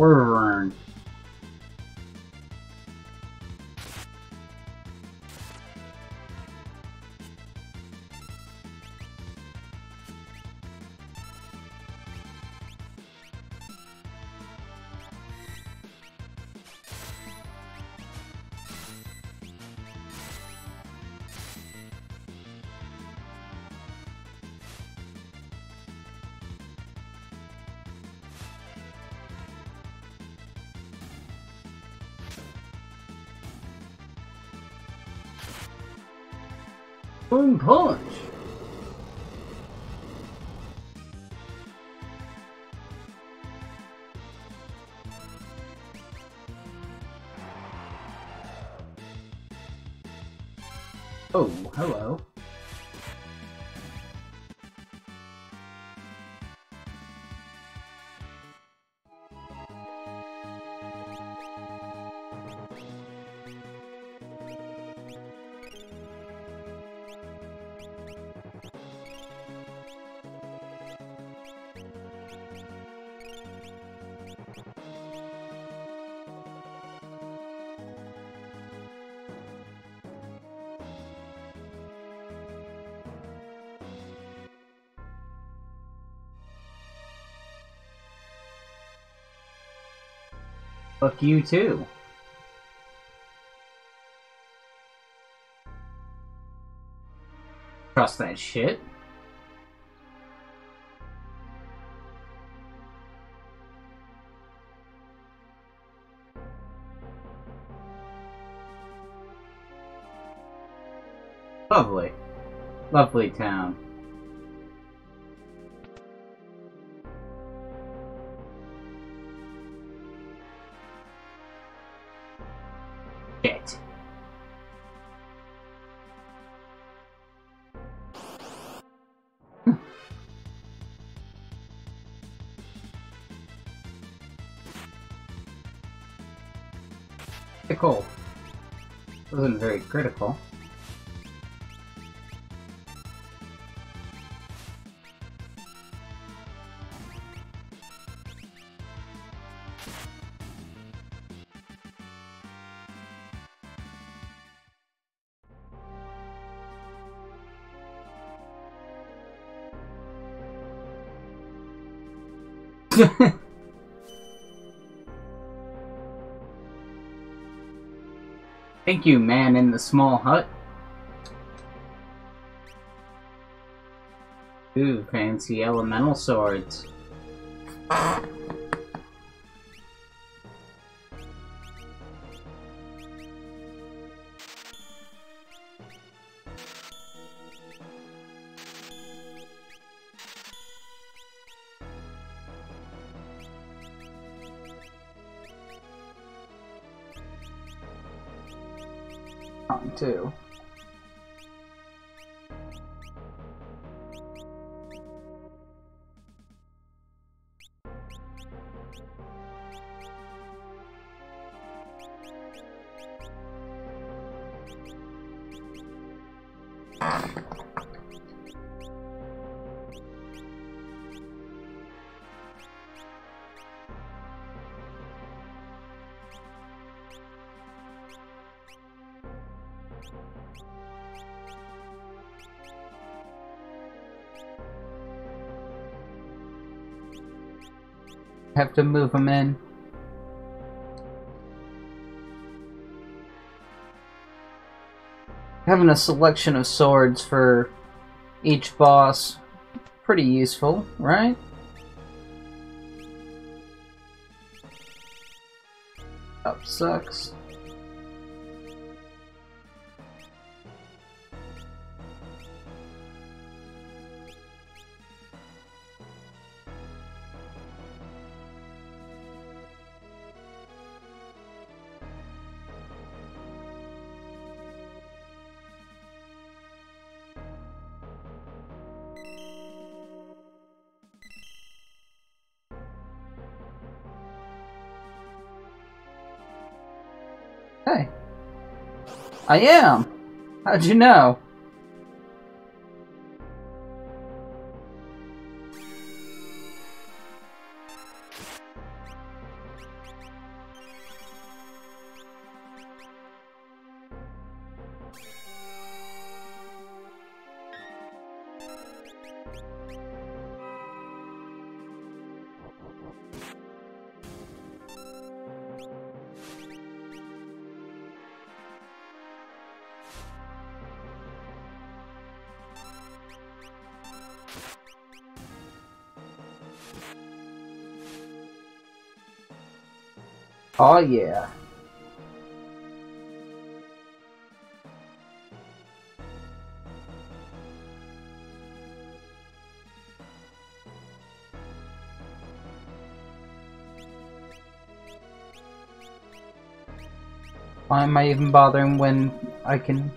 Wyvern. Boom punch. Oh, hello. You too. Trust that shit. Lovely. Lovely town. Very critical. Thank you, man in the small hut. Ooh, fancy elemental swords. Have to move them in. Having a selection of swords for each boss, pretty useful, right? Up sucks. I am. How'd you know? Yeah. Why am I even bothering when I can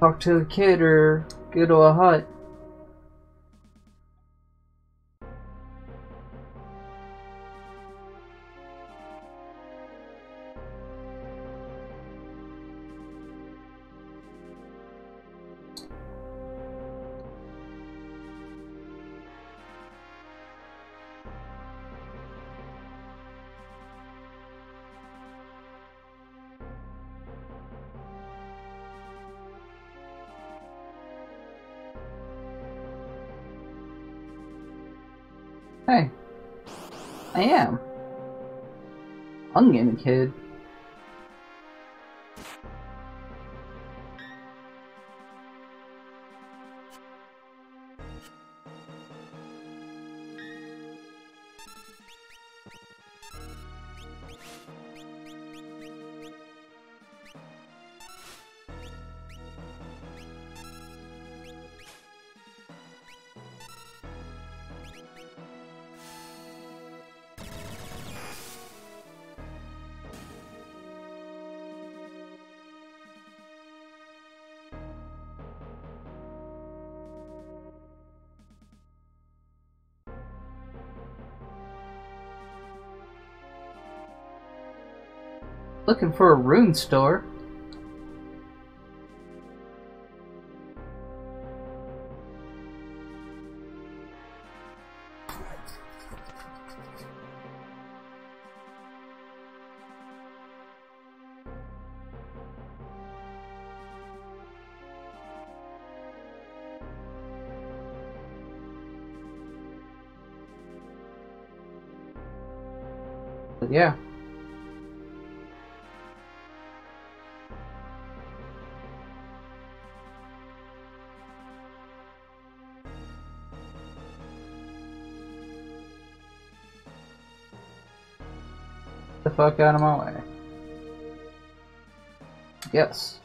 talk to the kid or go to a hut? Kid. Looking for a rune store. Yeah. Fuck out of my way. Yes.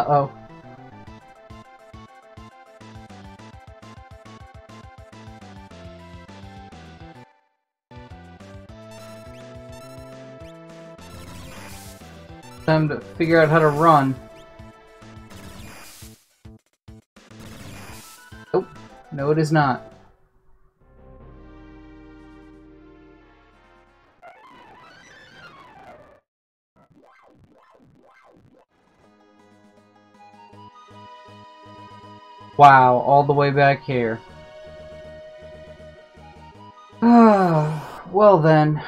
Uh-oh. Time to figure out how to run. Nope. no it is not. Wow, all the way back here. Well then.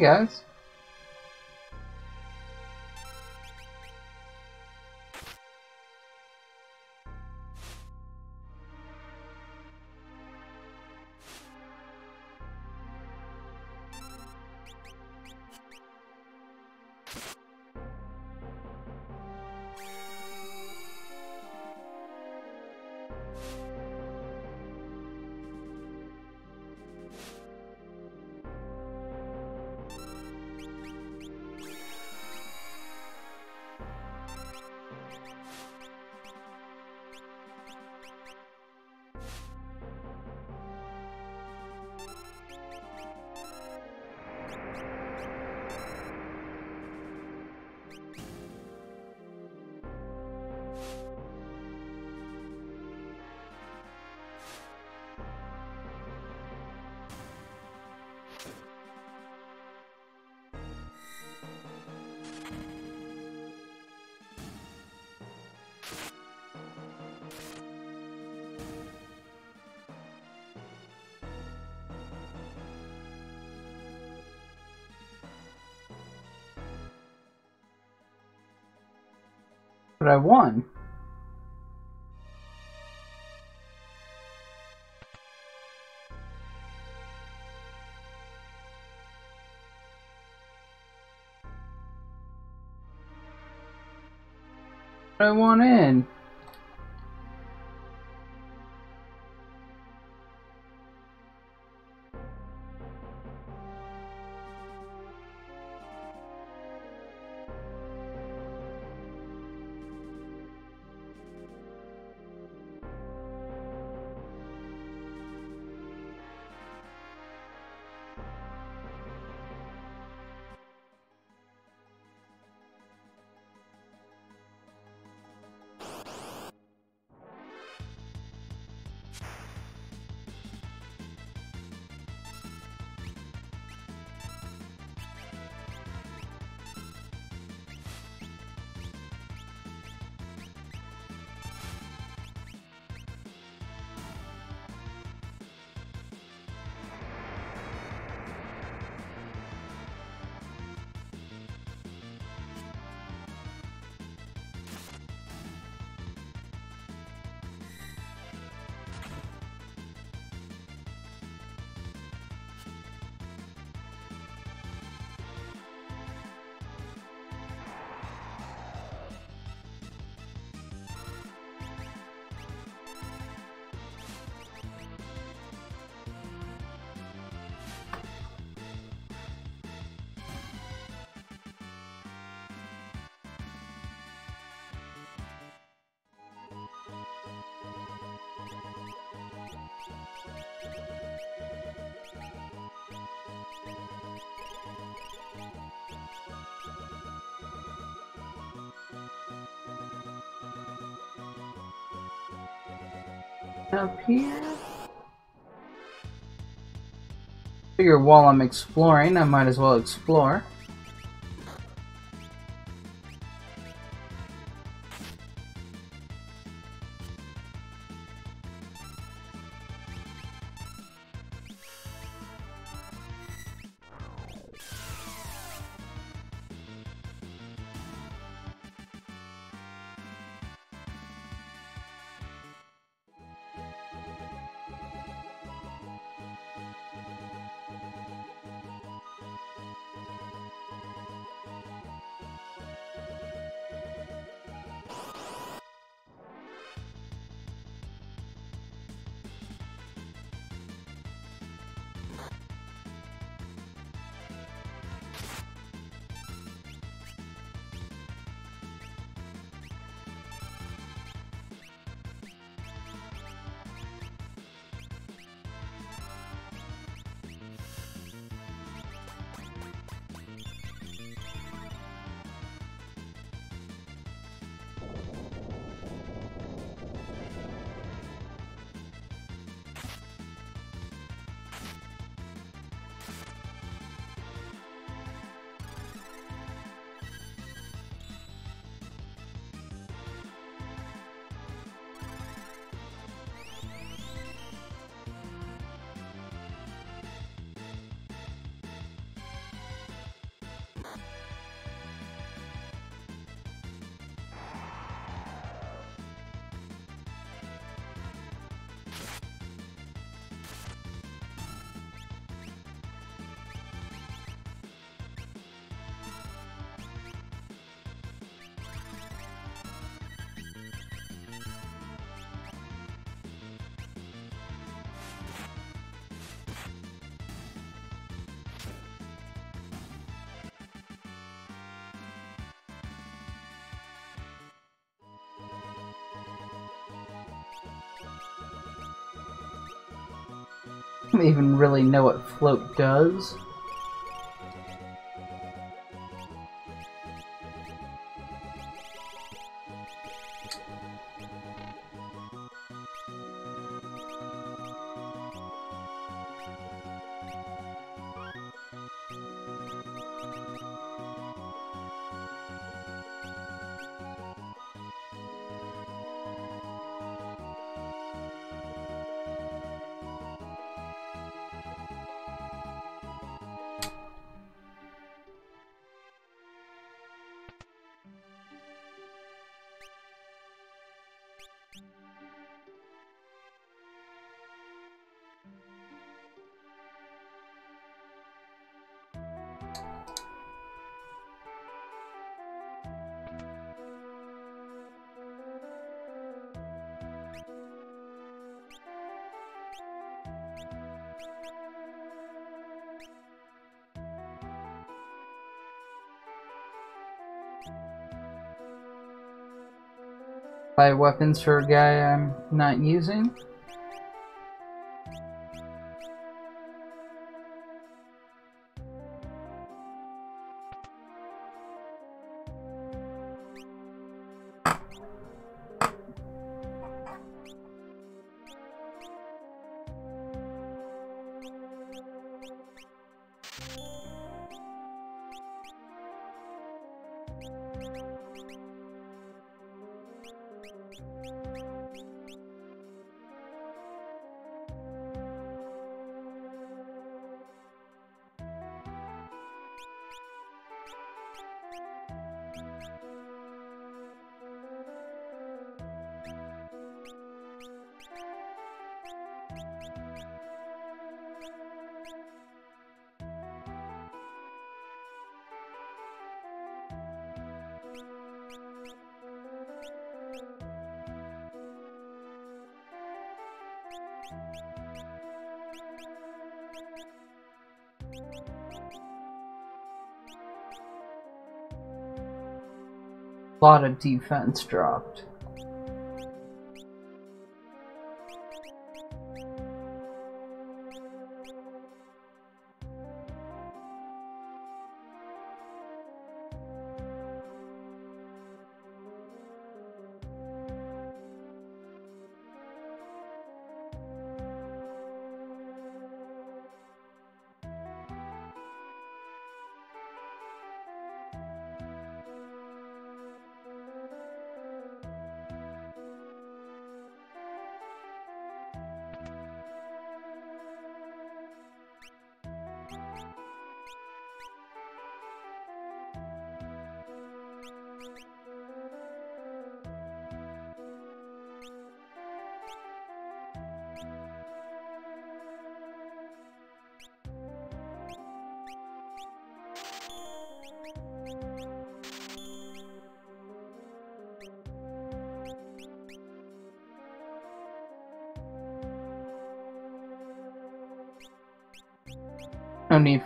Guys. I won. I want in. Up here. Figure while I'm exploring, I might as well explore. Even really know what float does. Buy weapons for a guy I'm not using. Lot of defense dropped.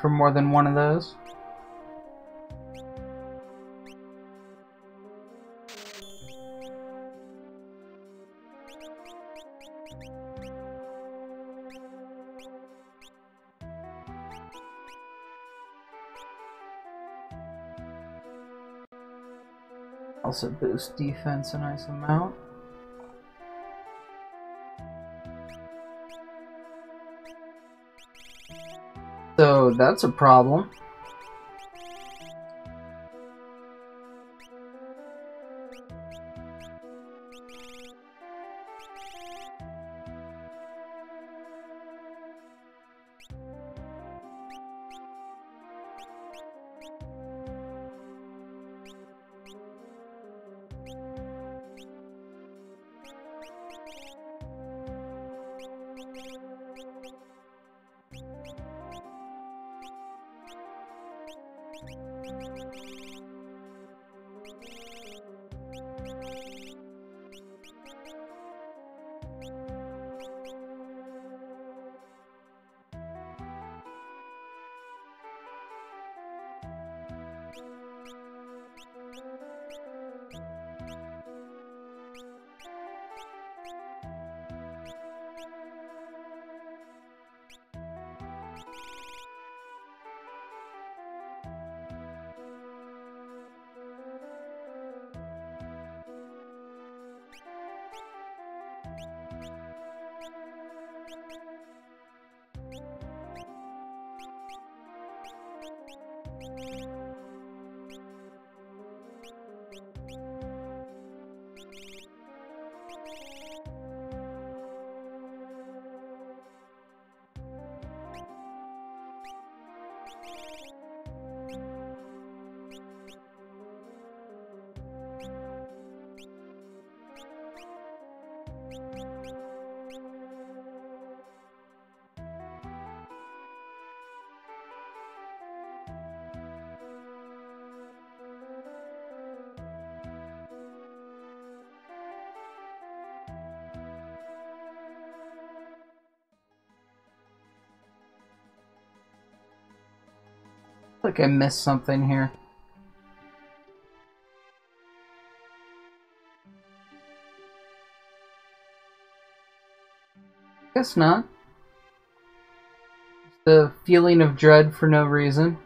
For more than one of those. Also boost defense a nice amount. That's a problem. Like I missed something here. Guess not. The feeling of dread for no reason.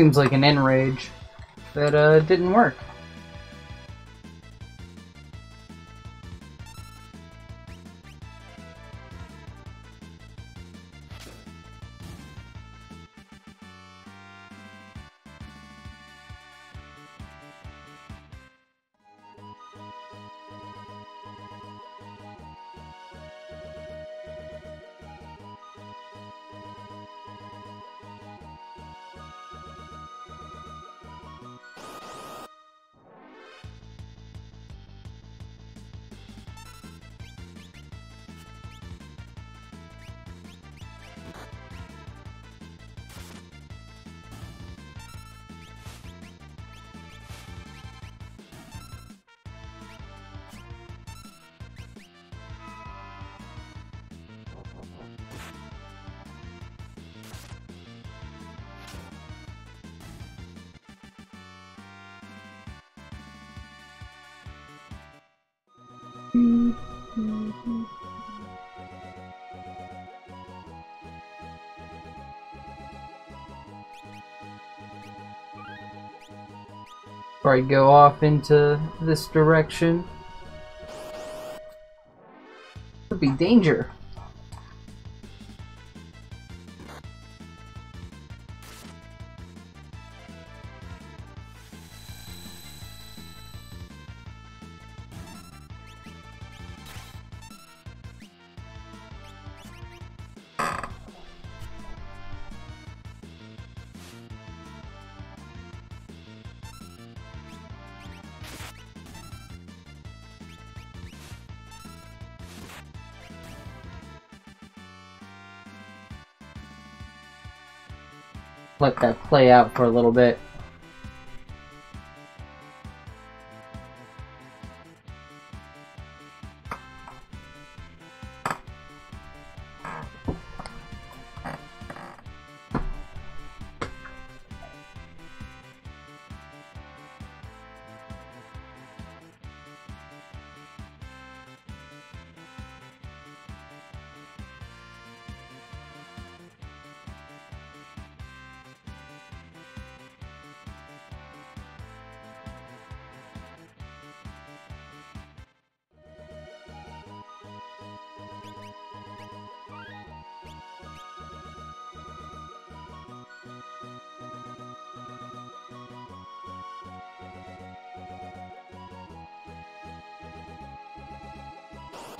Seems like an enrage that uh, didn't work. Before I go off into this direction. Could be danger. Let that play out for a little bit.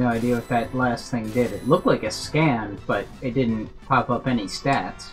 No idea what that last thing did. It looked like a scan, but it didn't pop up any stats.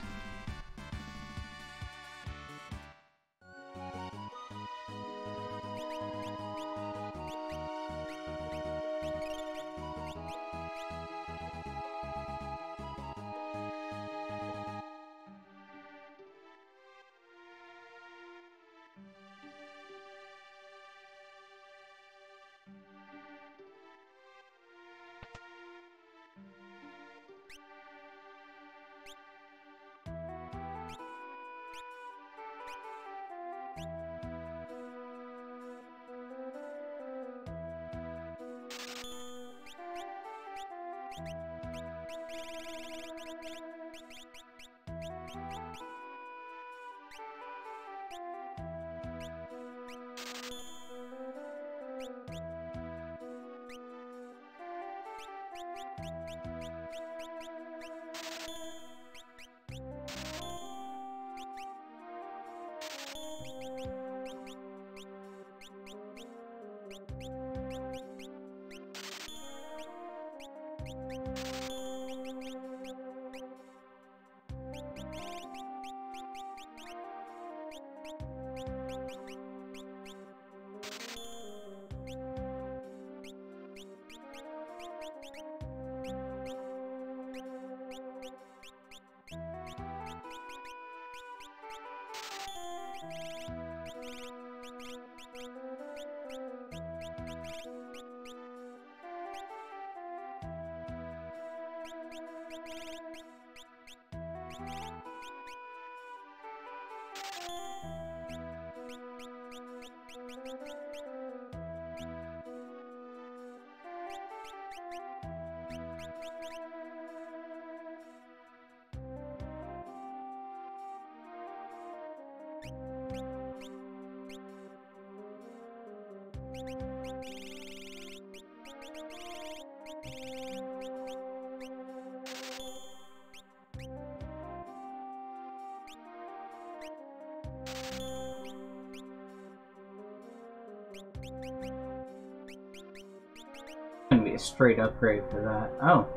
Gonna be a straight upgrade for that. Oh,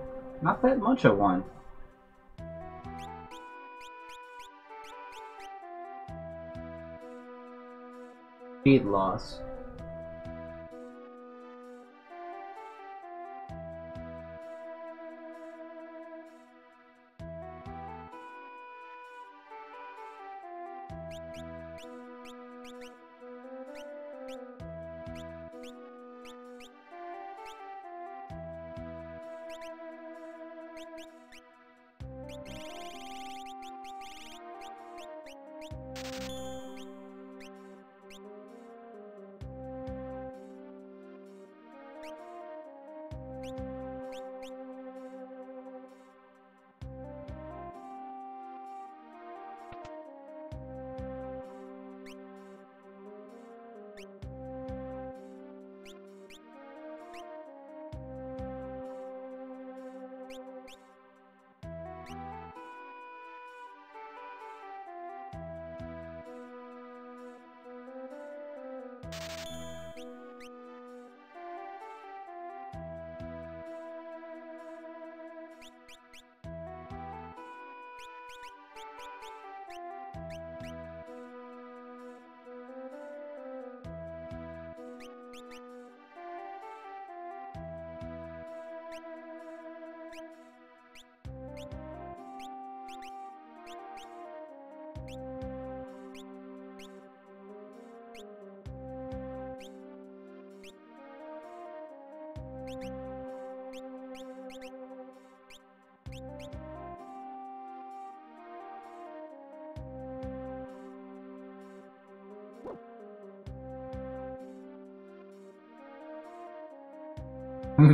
not that much of one. Speed loss.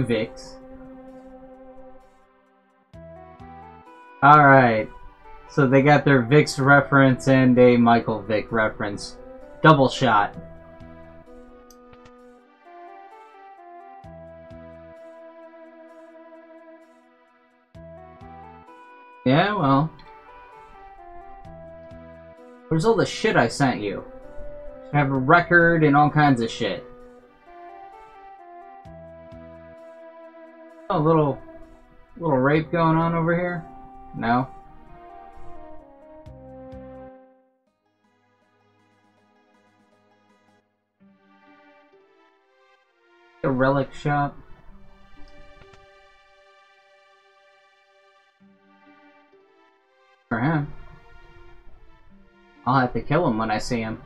Vicks. Alright. So they got their Vicks reference and a Michael Vick reference. Double shot. Yeah, well. Where's all the shit I sent you? I have a record and all kinds of shit. Rape going on over here? No? A relic shop? For him. I'll have to kill him when I see him.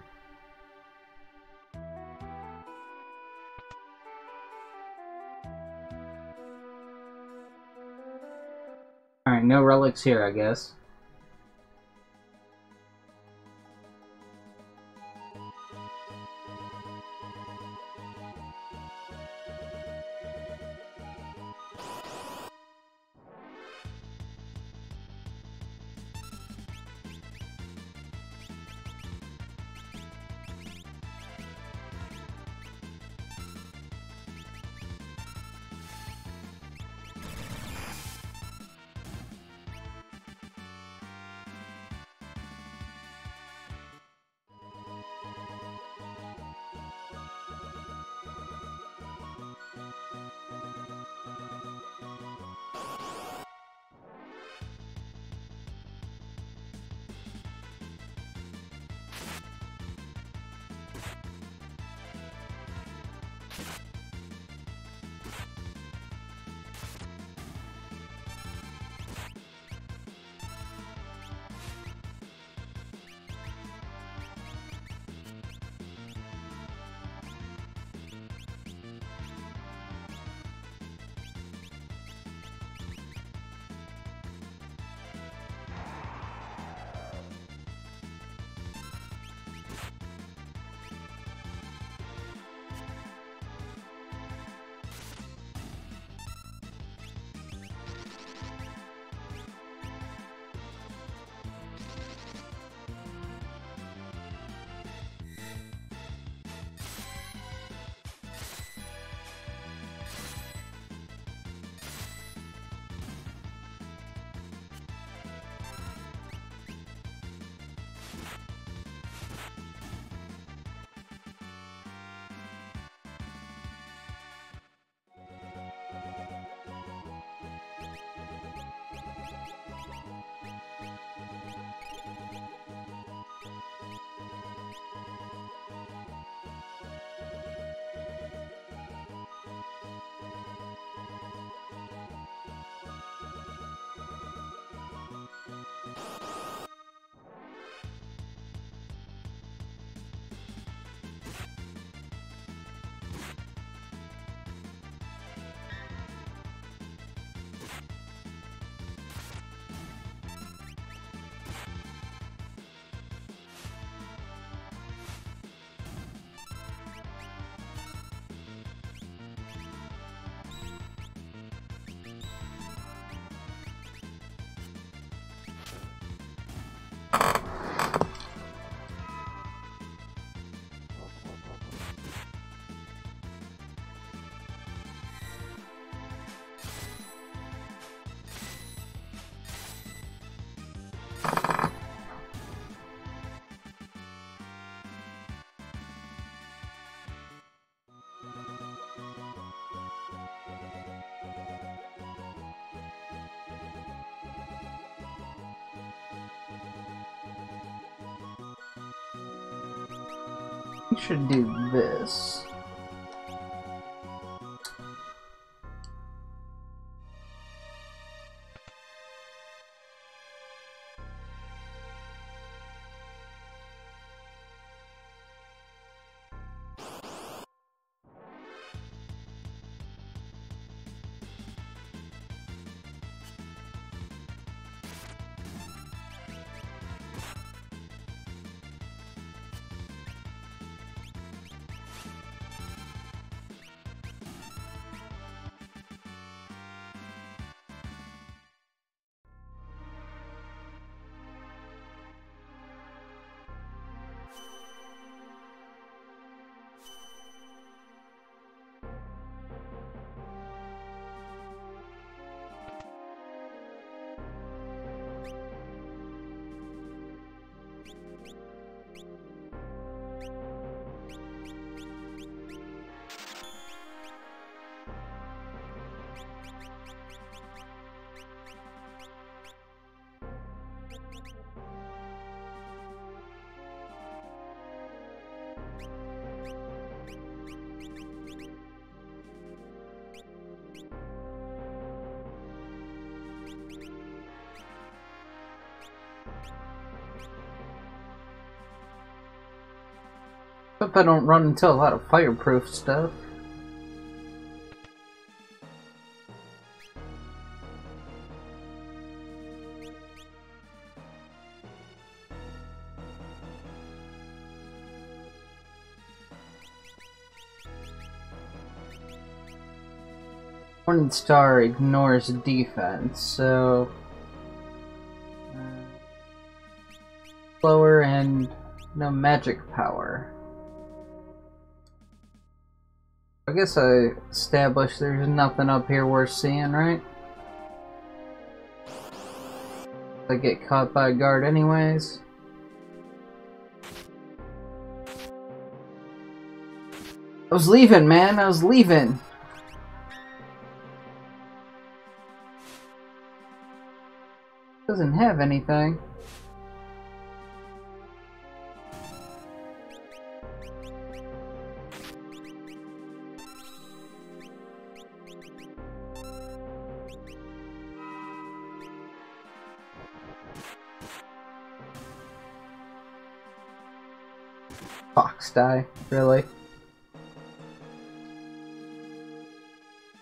Relics here, I guess. We should do this. Hope I don't run into a lot of fireproof stuff. Morning Star ignores defense, so... Uh, slower and no magic power. I guess I established there's nothing up here worth seeing, right? I get caught by a guard anyways. I was leaving, man. I was leaving. Doesn't have anything. Fox die, really?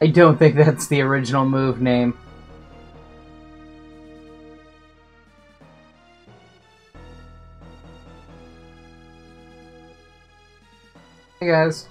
I don't think that's the original move name. Hey guys.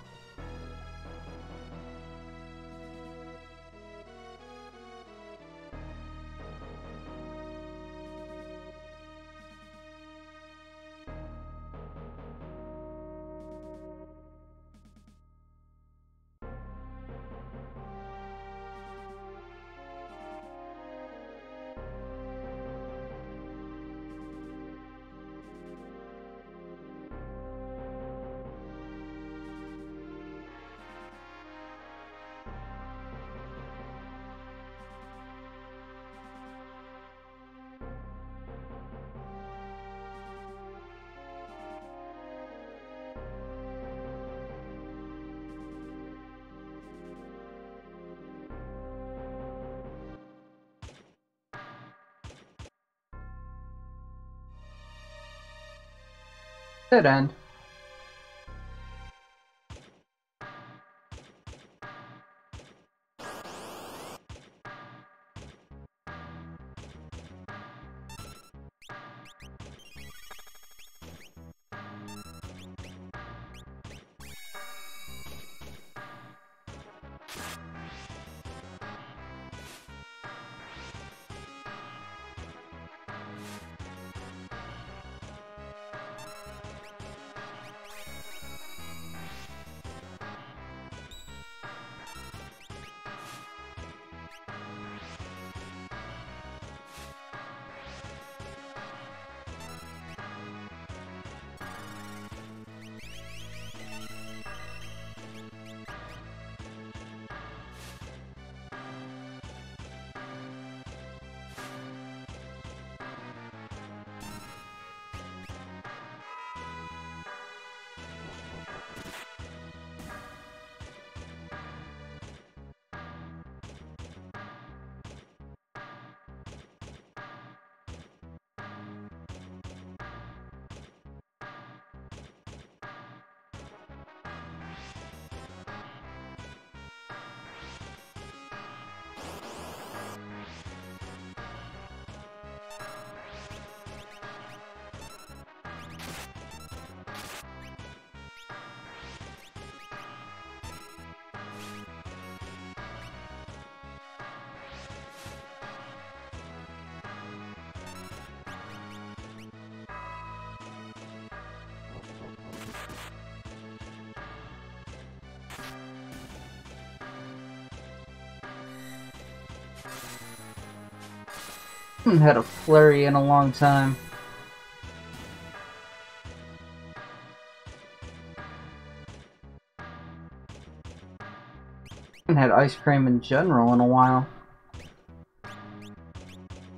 Dead Haven't had a flurry in a long time. Haven't had ice cream in general in a while.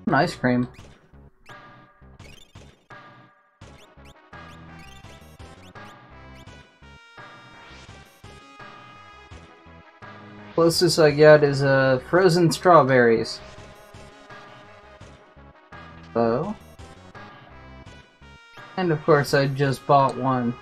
An ice cream. Closest I get is uh, frozen strawberries. So. And of course I just bought one.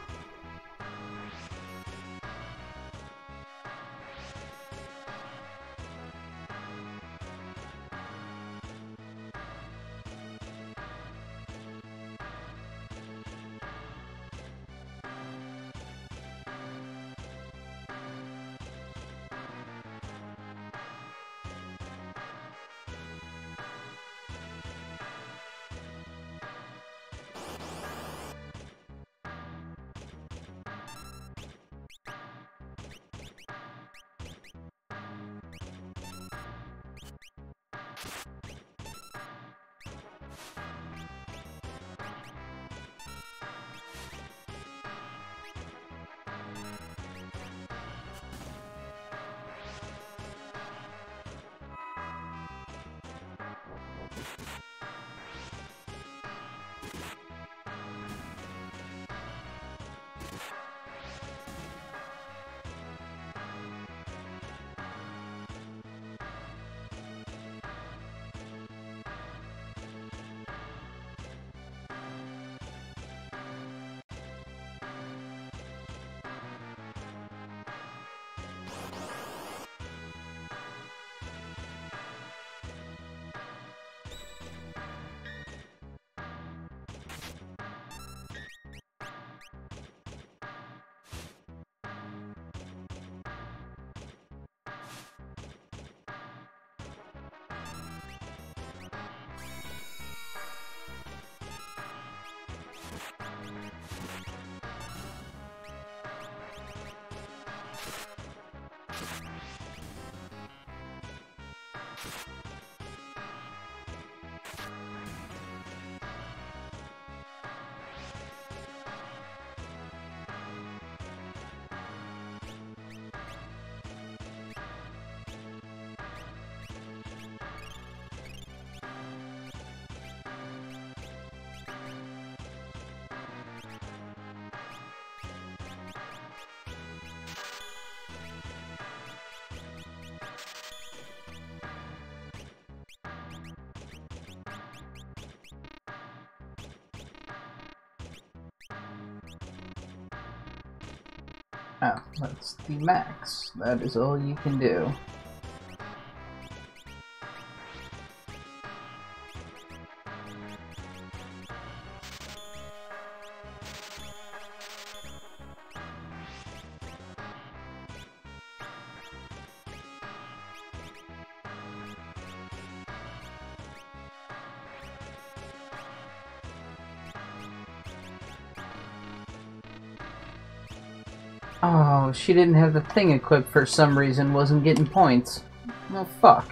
Oh, that's the max. That is all you can do. She didn't have the thing equipped for some reason, wasn't getting points. Well, fuck.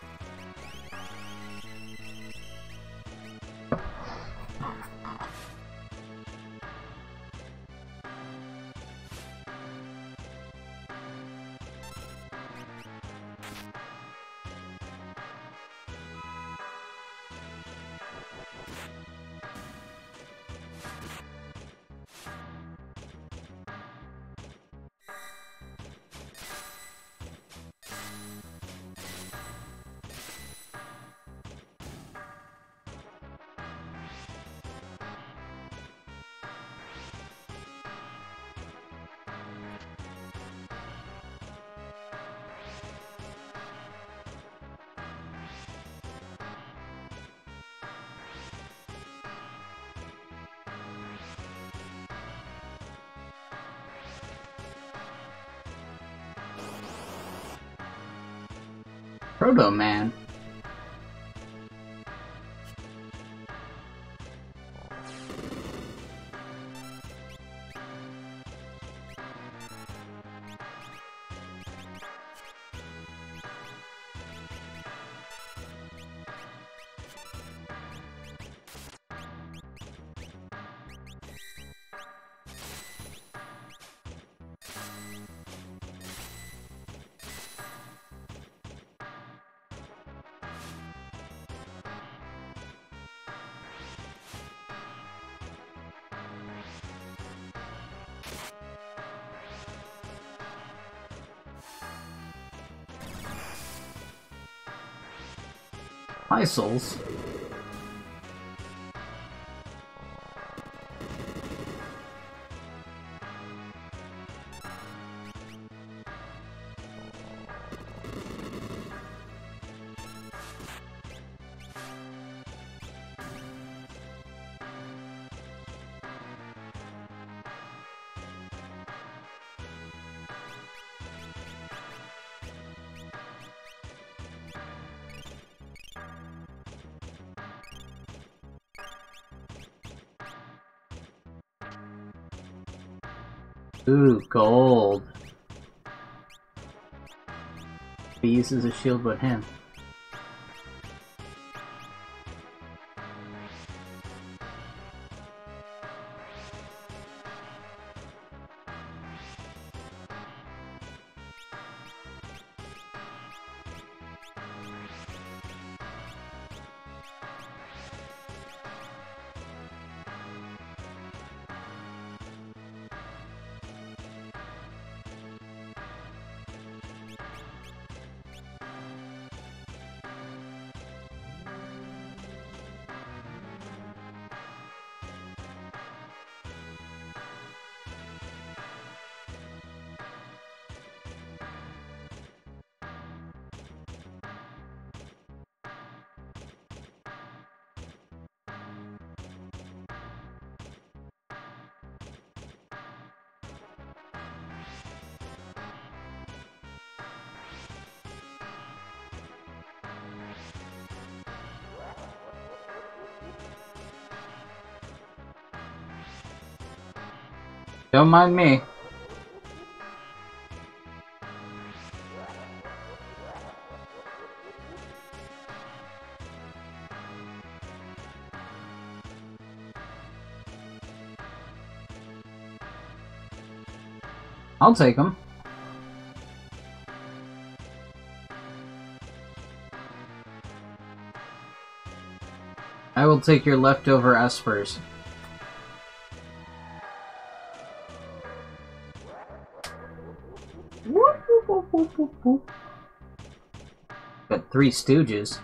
Proto Man. Hi, souls. Ooh, gold. He uses a shield but him. Don't mind me. I'll take them. I will take your leftover espers. Three stooges.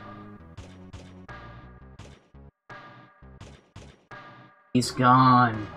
He's gone.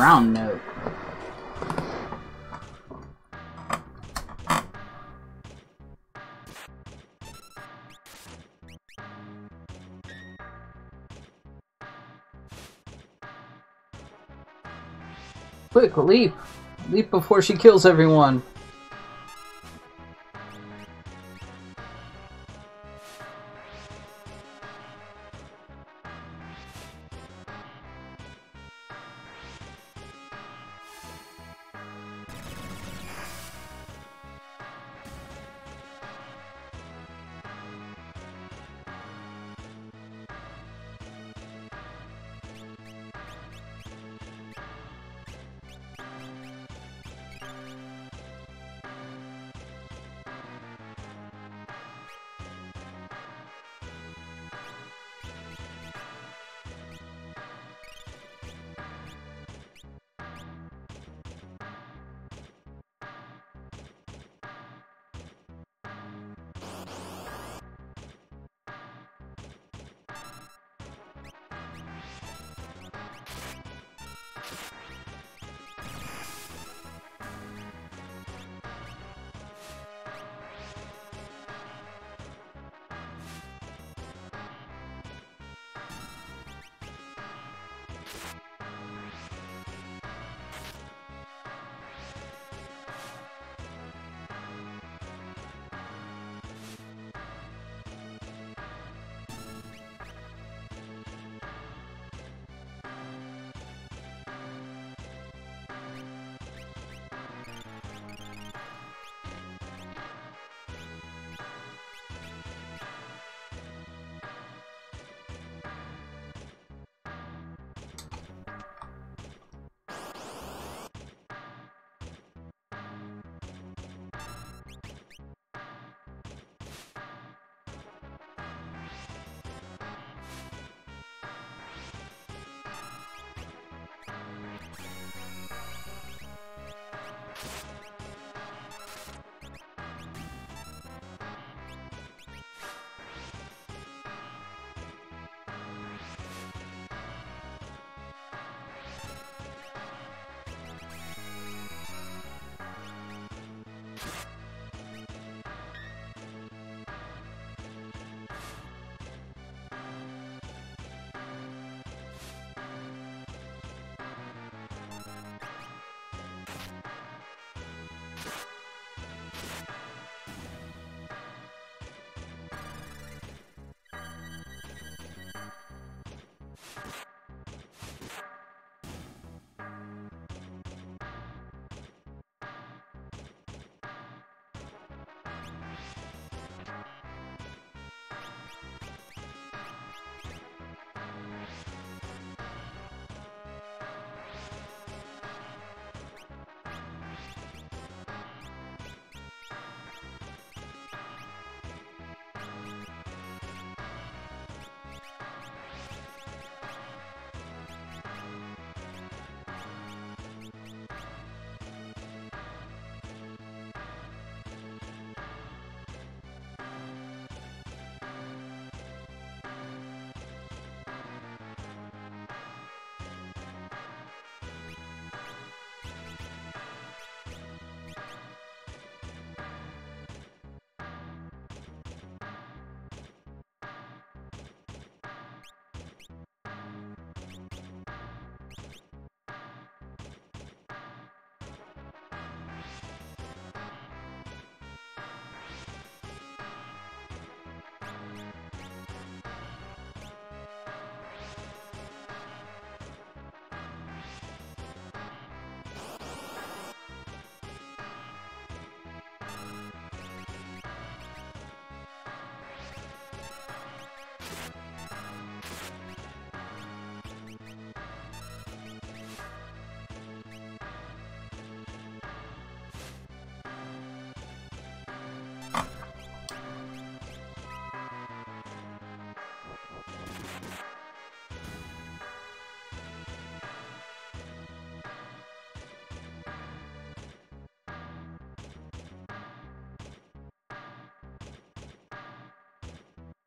Brown note. Quick, leap! Leap before she kills everyone!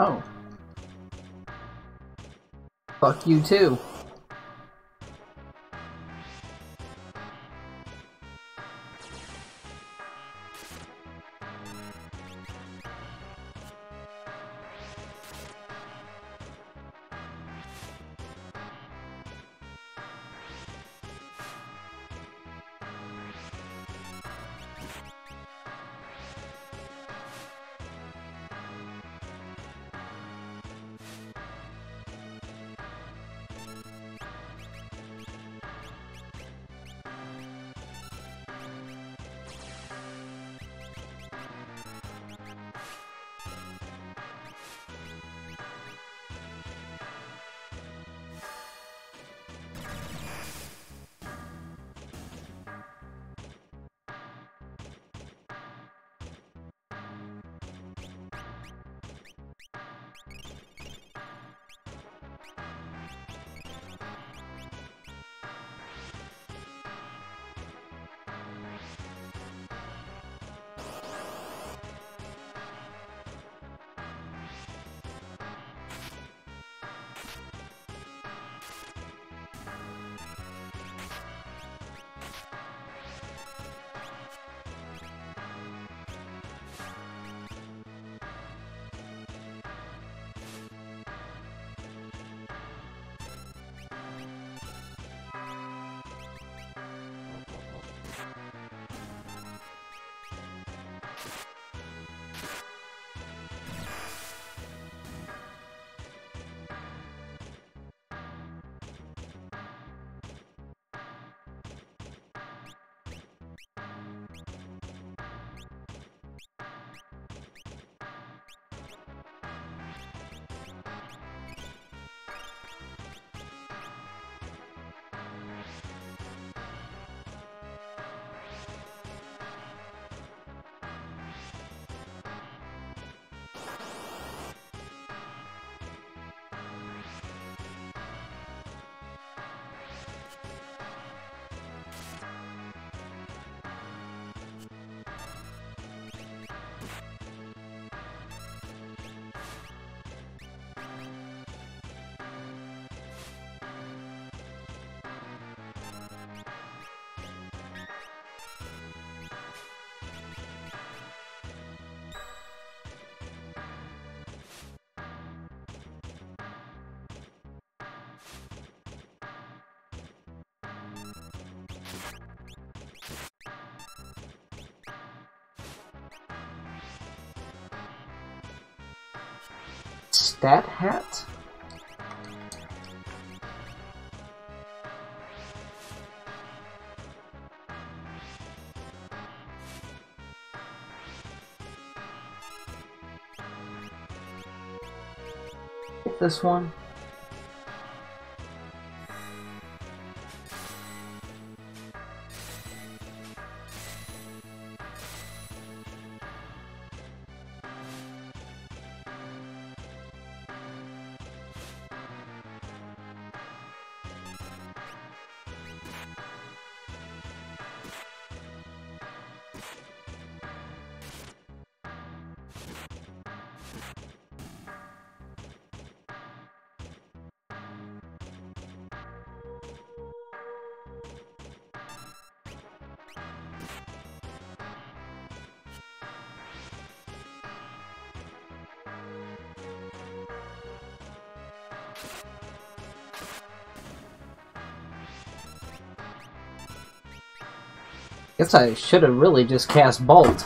Oh. Fuck you too. Stat hat? This one? Guess I should have really just cast Bolt.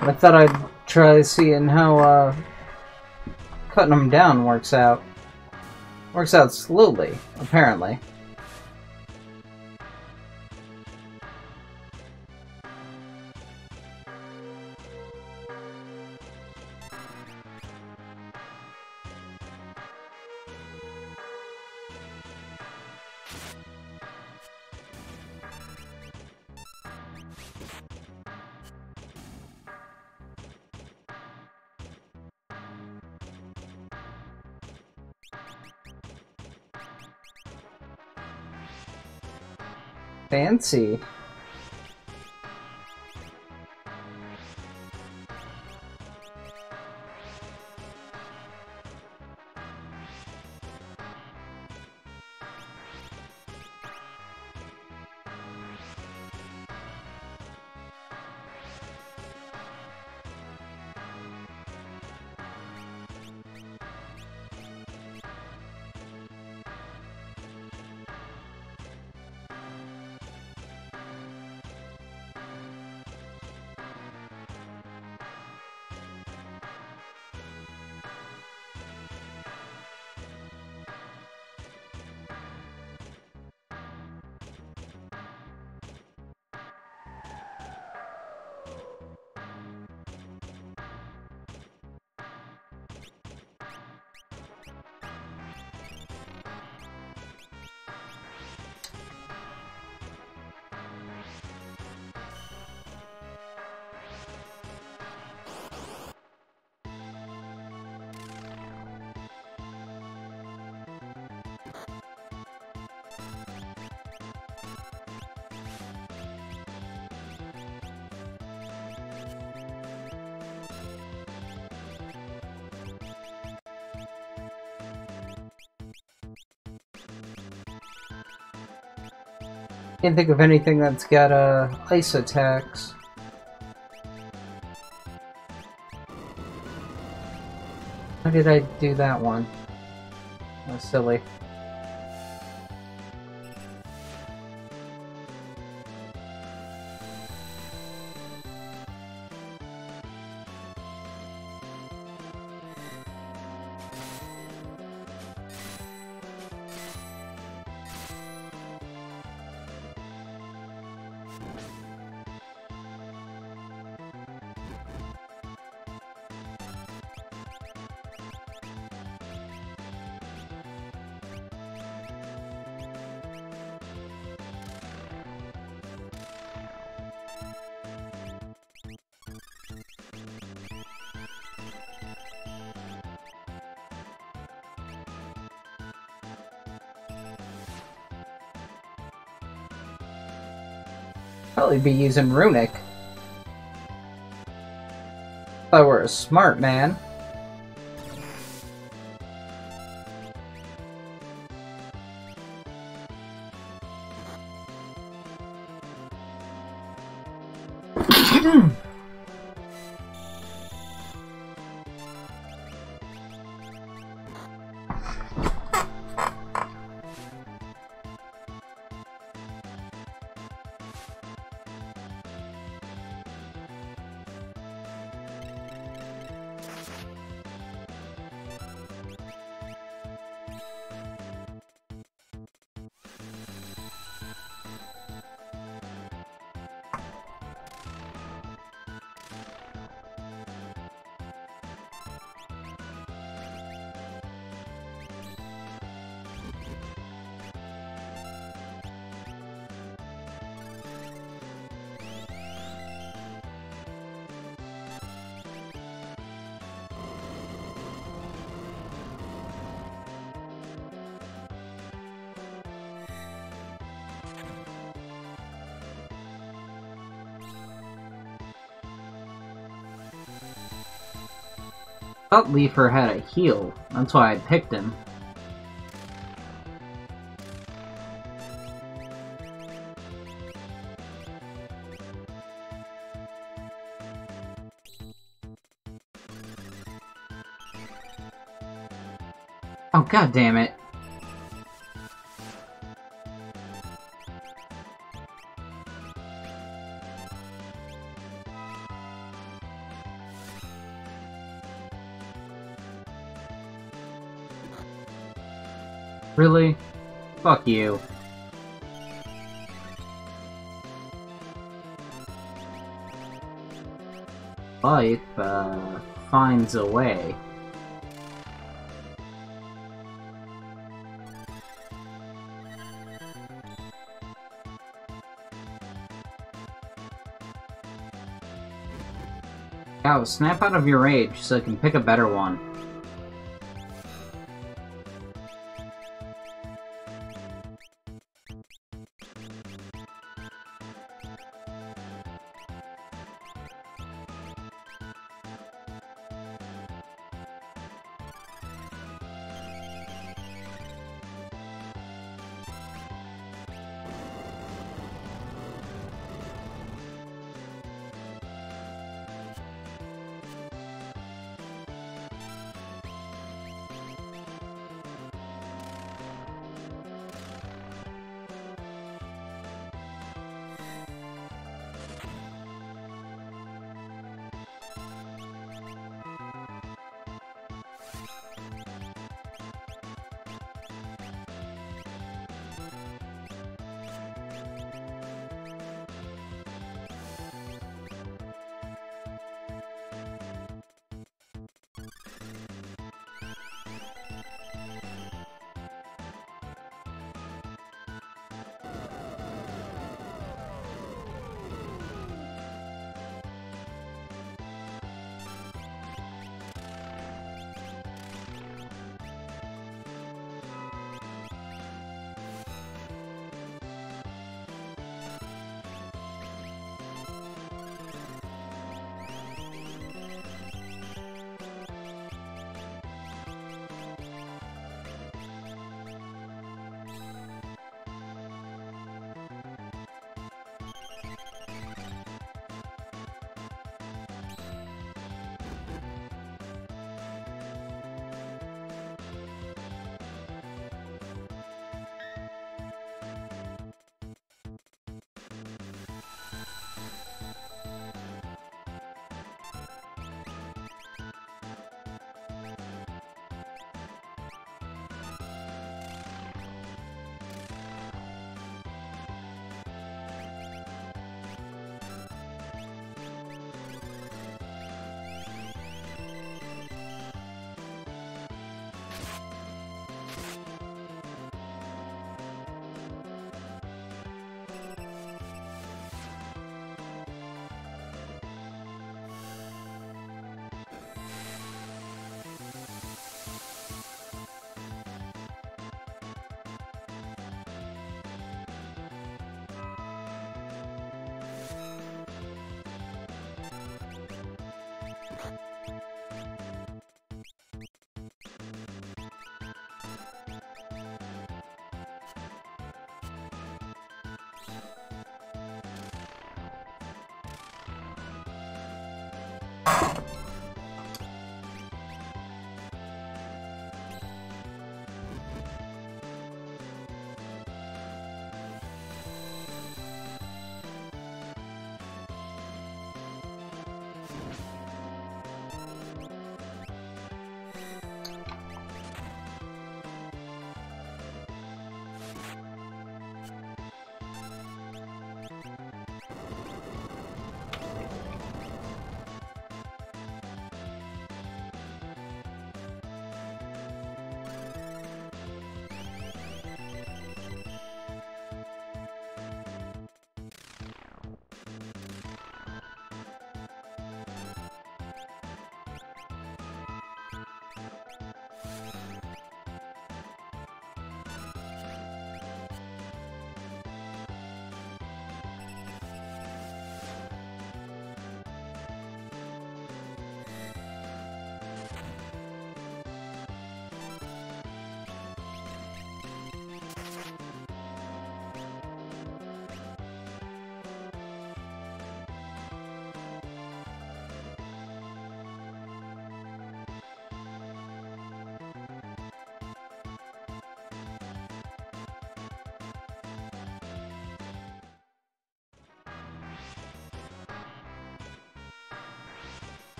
I thought I'd try seeing how uh, cutting them down works out. Works out slowly, apparently. Fancy. Can't think of anything that's got uh, ice attacks. How did I do that one? That silly. Probably be using Runic. If I were a smart man. Thought Leafer had a heal. That's why I picked him. Oh god damn it. Really? Fuck you. Life, uh, finds a way. Now, snap out of your rage so I can pick a better one.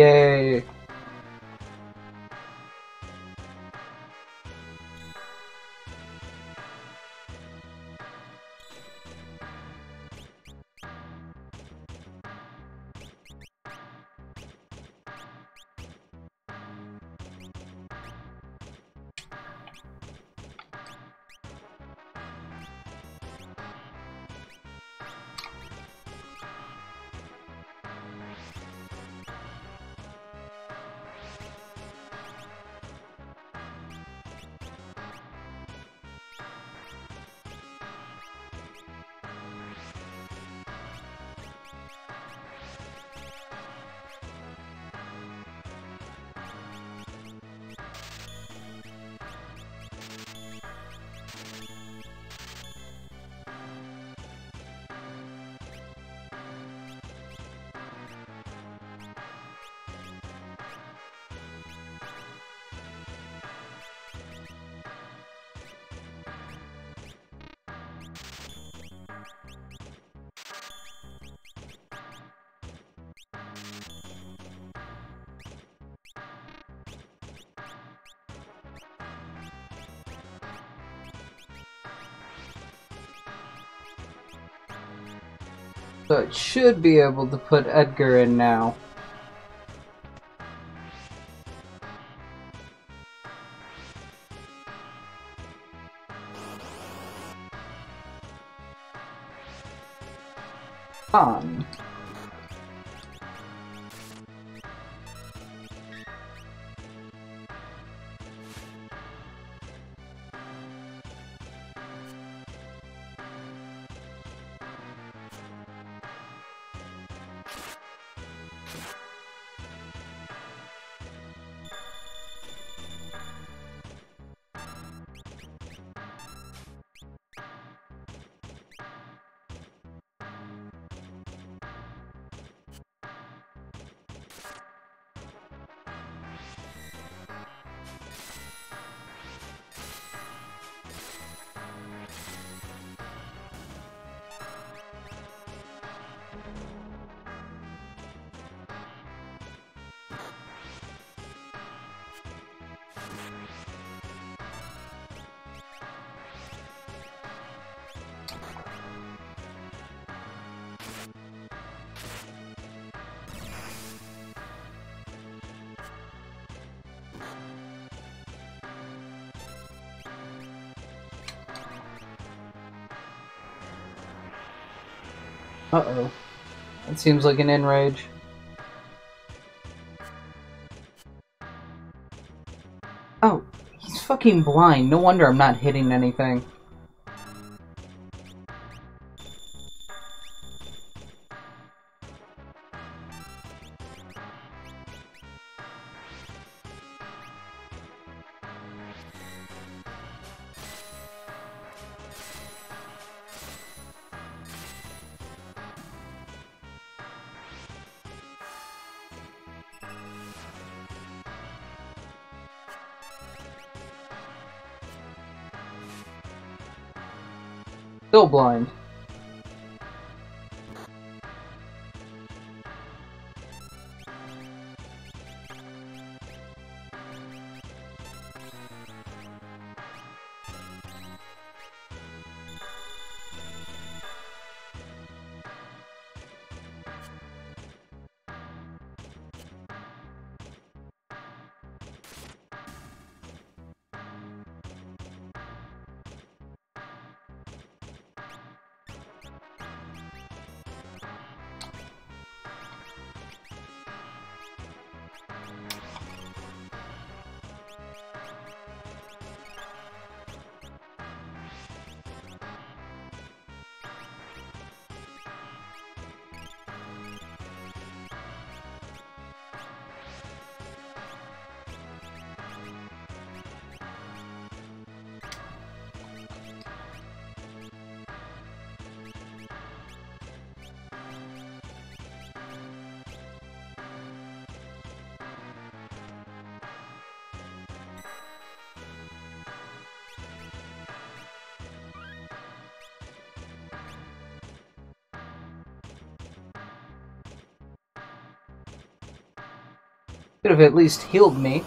Yay! So it should be able to put Edgar in now. Uh-oh. That seems like an enrage. Oh, he's fucking blind. No wonder I'm not hitting anything. Blind. Could have at least healed me.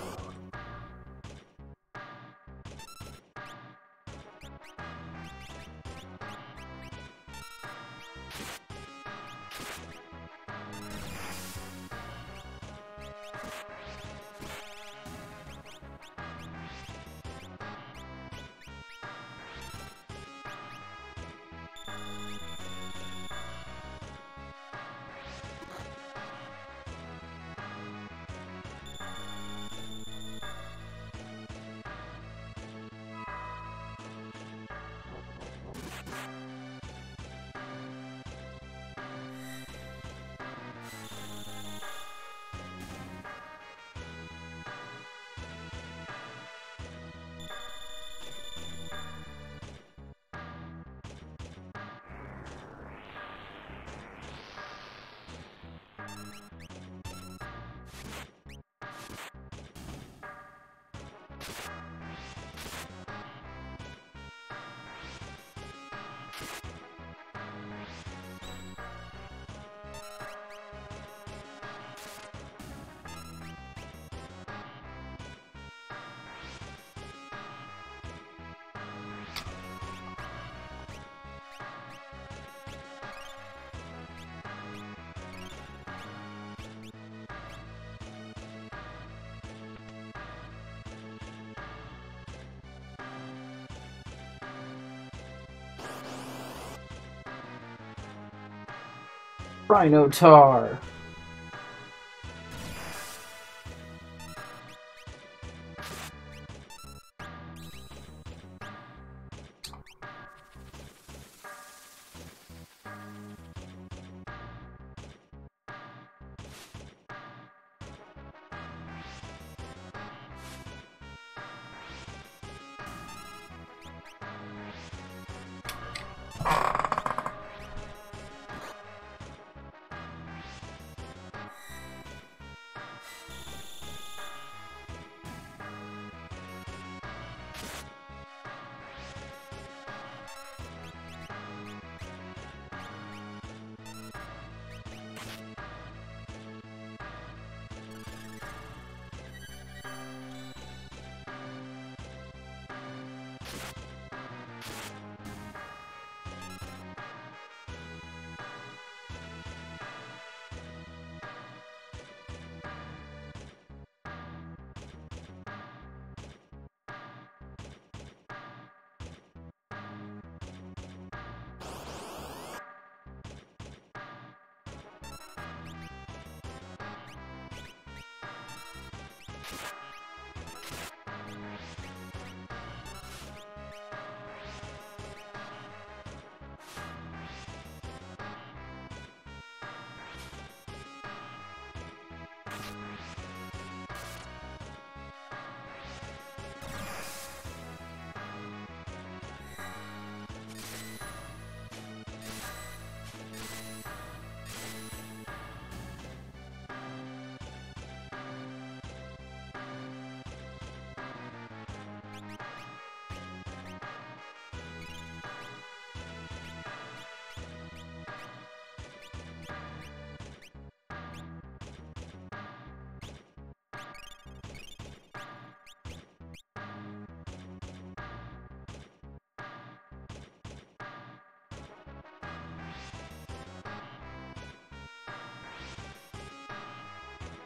Rhinotaur.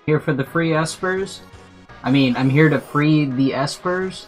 Here for the free espers? I mean, I'm here to free the espers?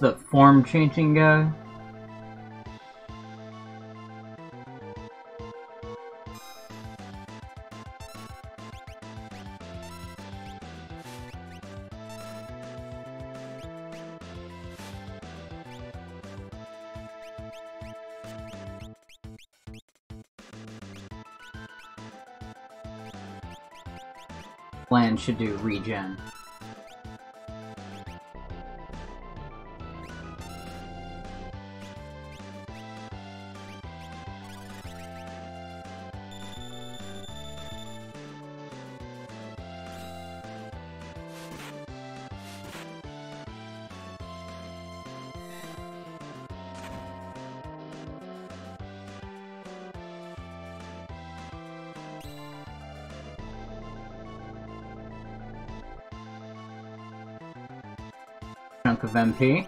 The form changing guy? Plan should do regen. Chunk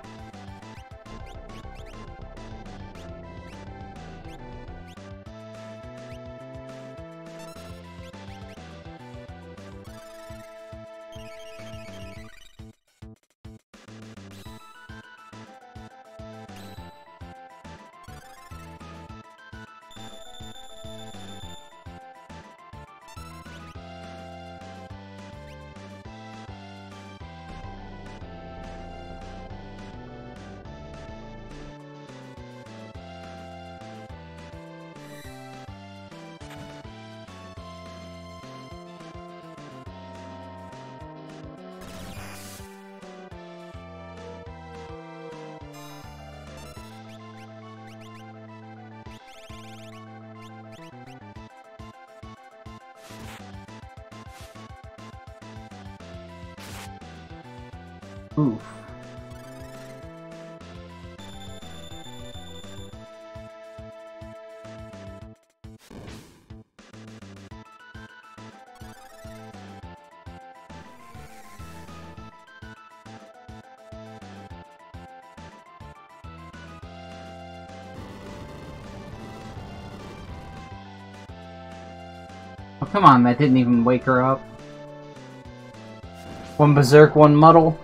come on, that didn't even wake her up. One berserk, one muddle.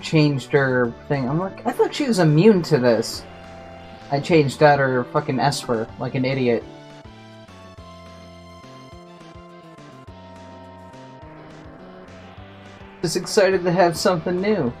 Changed her thing. I'm like, I thought she was immune to this. I changed out her fucking Esper like an idiot. Just excited to have something new.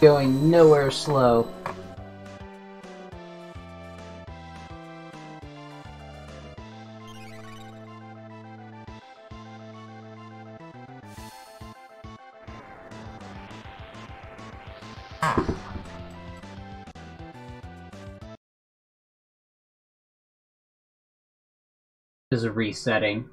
Going nowhere slow. Ah. Is a resetting.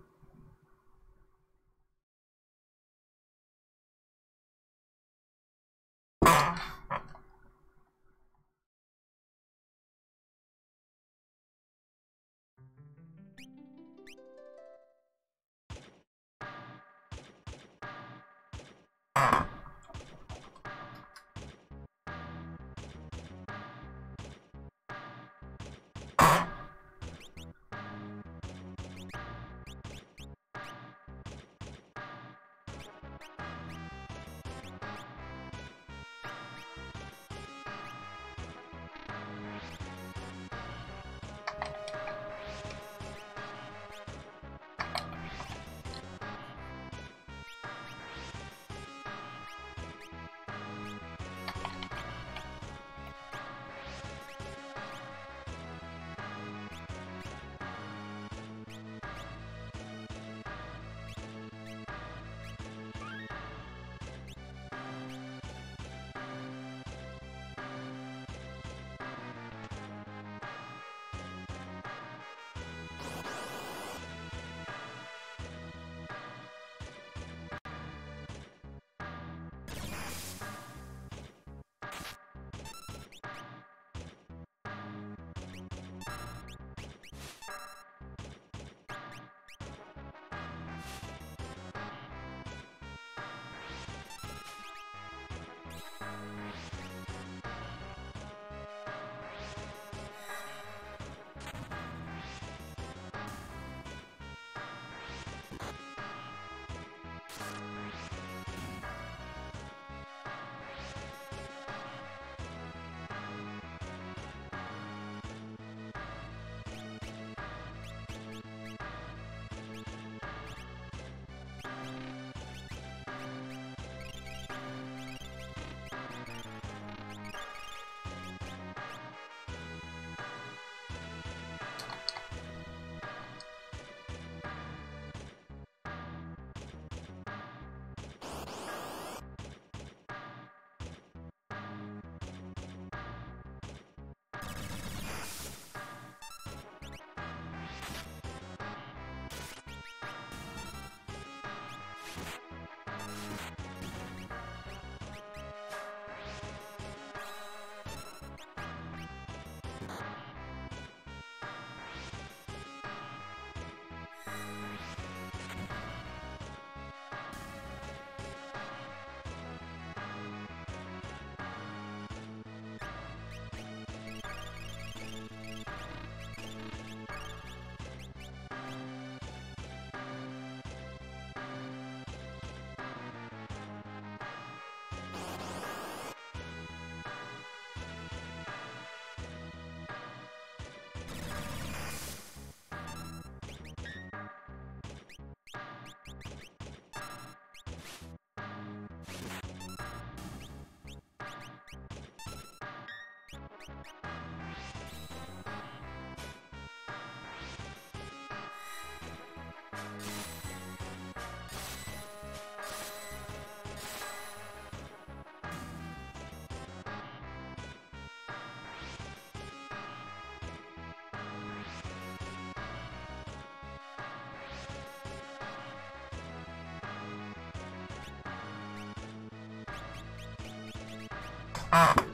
Ah.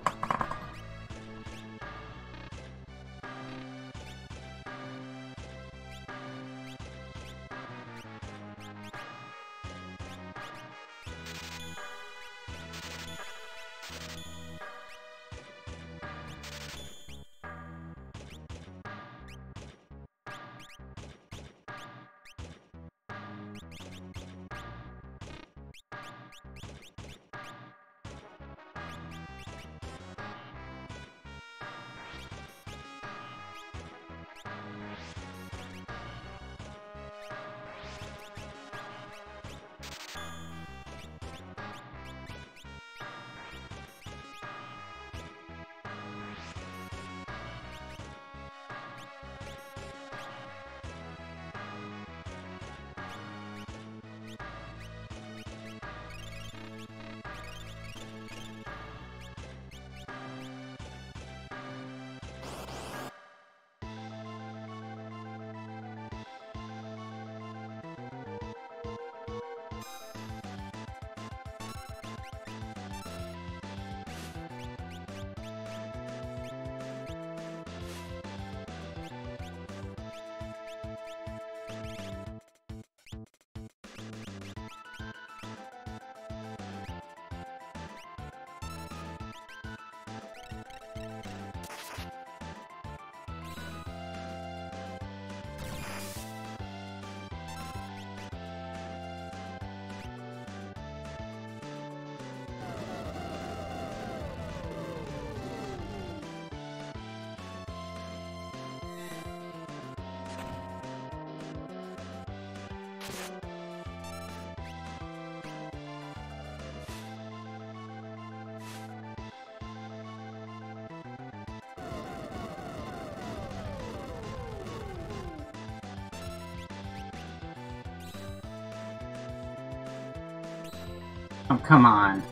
Oh, come on.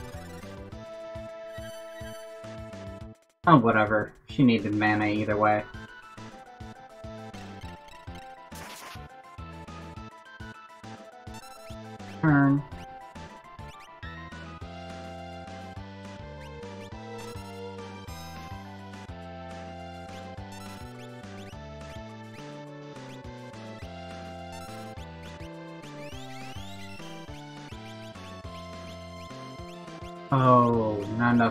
Oh, whatever. She needed mana either way.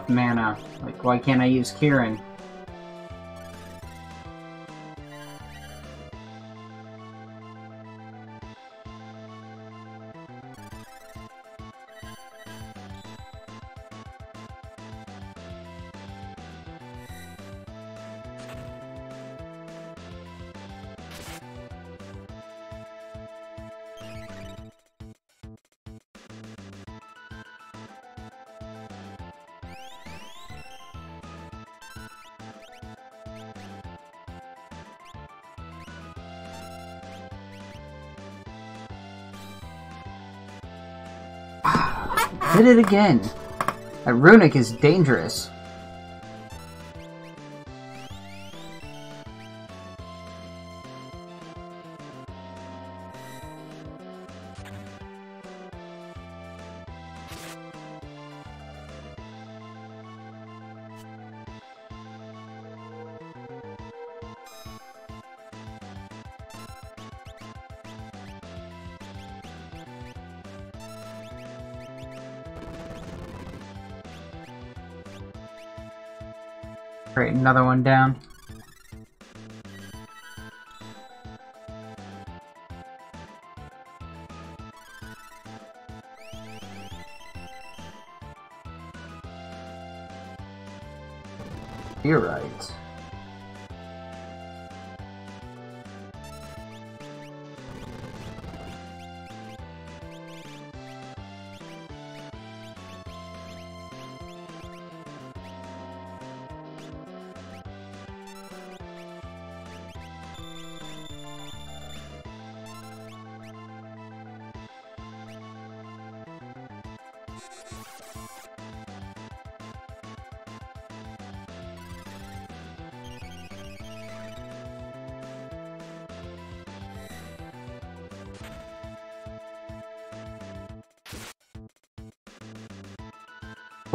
Mana. Like, why can't I use Kirin? Did it again! That runic is dangerous. Down.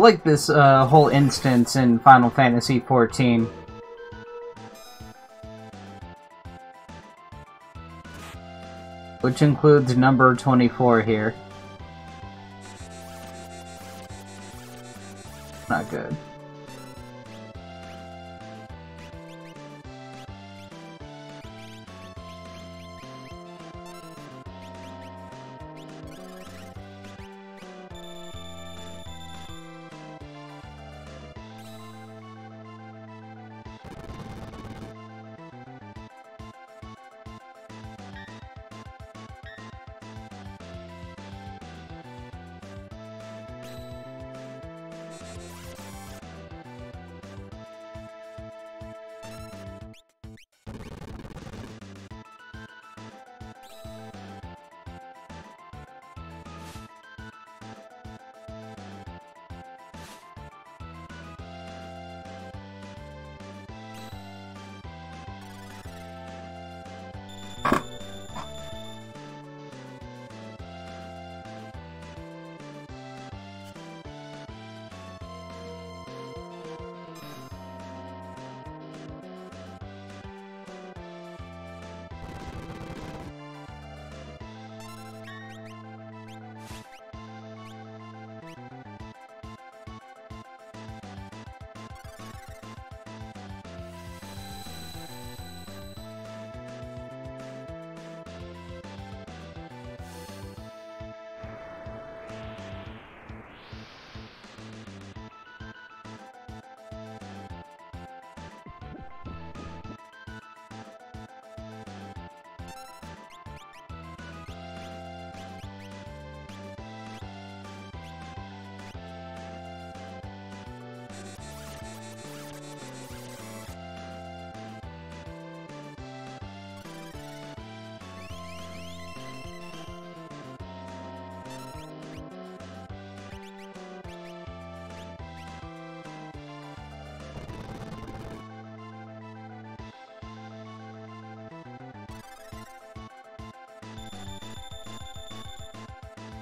Like this uh, whole instance in Final Fantasy XIV. Which includes number 24 here. Not good.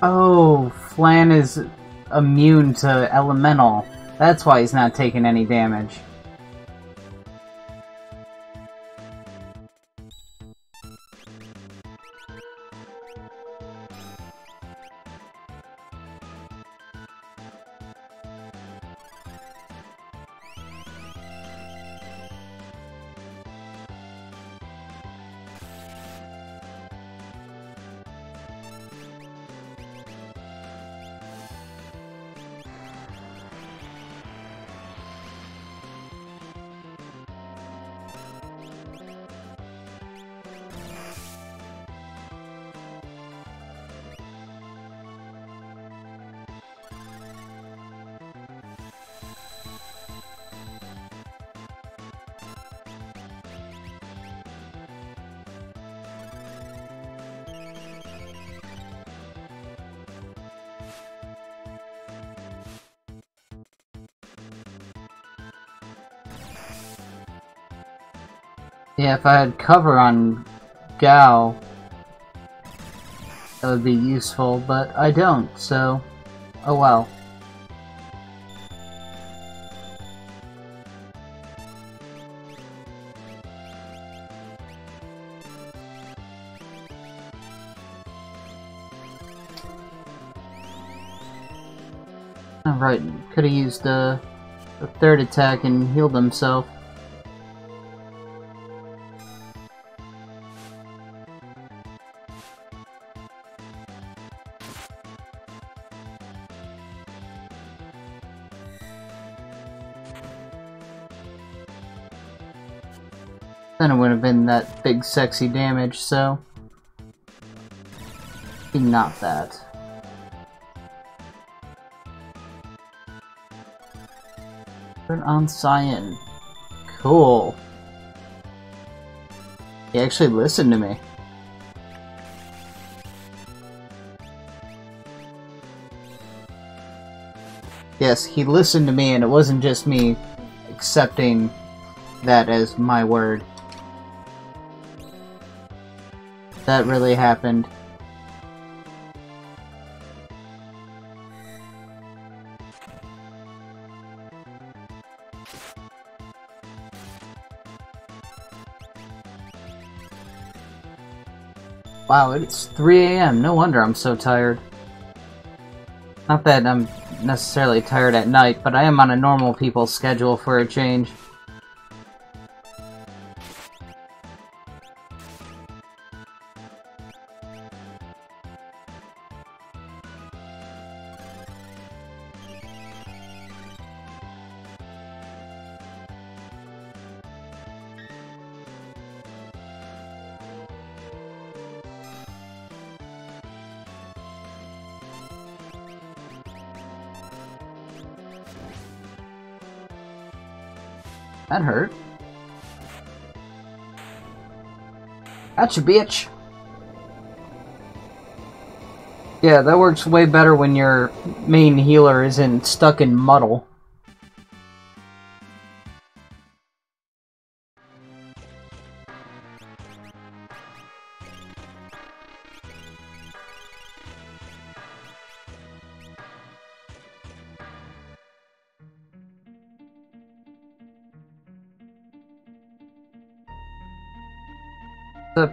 Oh, Flan is immune to elemental. That's why he's not taking any damage. If I had cover on Gau, that would be useful, but I don't, so oh well. Alright, could have used uh, a third attack and healed himself. Big sexy damage, so... Not that. Turn on Cyan. Cool. He actually listened to me. Yes, he listened to me and it wasn't just me accepting that as my word. that really happened. Wow, it's 3 a.m. No wonder I'm so tired. Not that I'm necessarily tired at night, but I am on a normal people's schedule for a change. That hurt. That's a bitch! Yeah, that works way better when your main healer isn't stuck in muddle.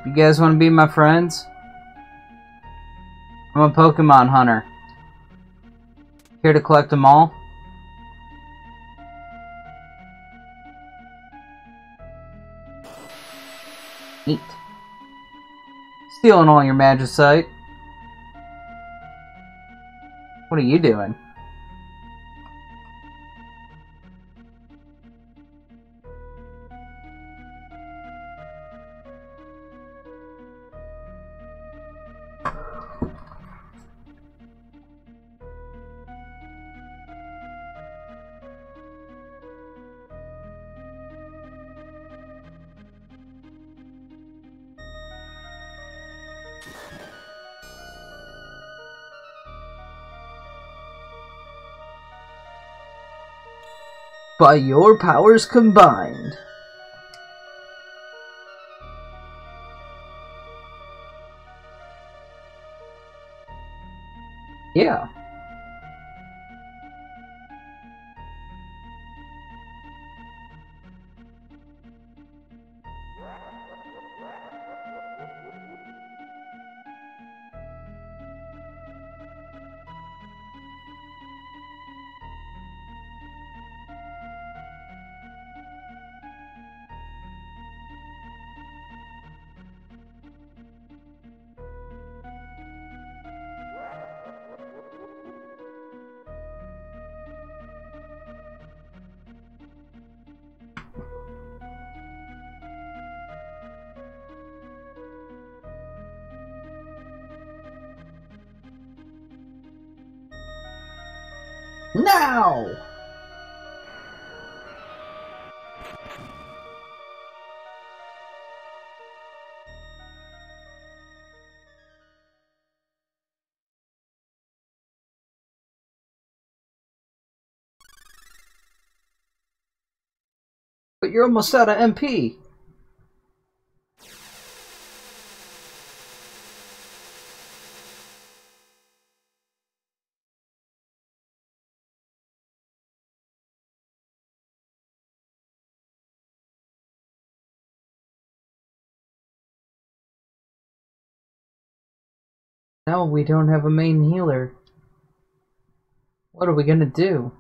You guys want to be my friends? I'm a Pokemon hunter. Here to collect them all? Neat. Stealing all your Magicite. What are you doing? By your powers combined. You're almost out of MP. Now we don't have a main healer. What are we gonna do?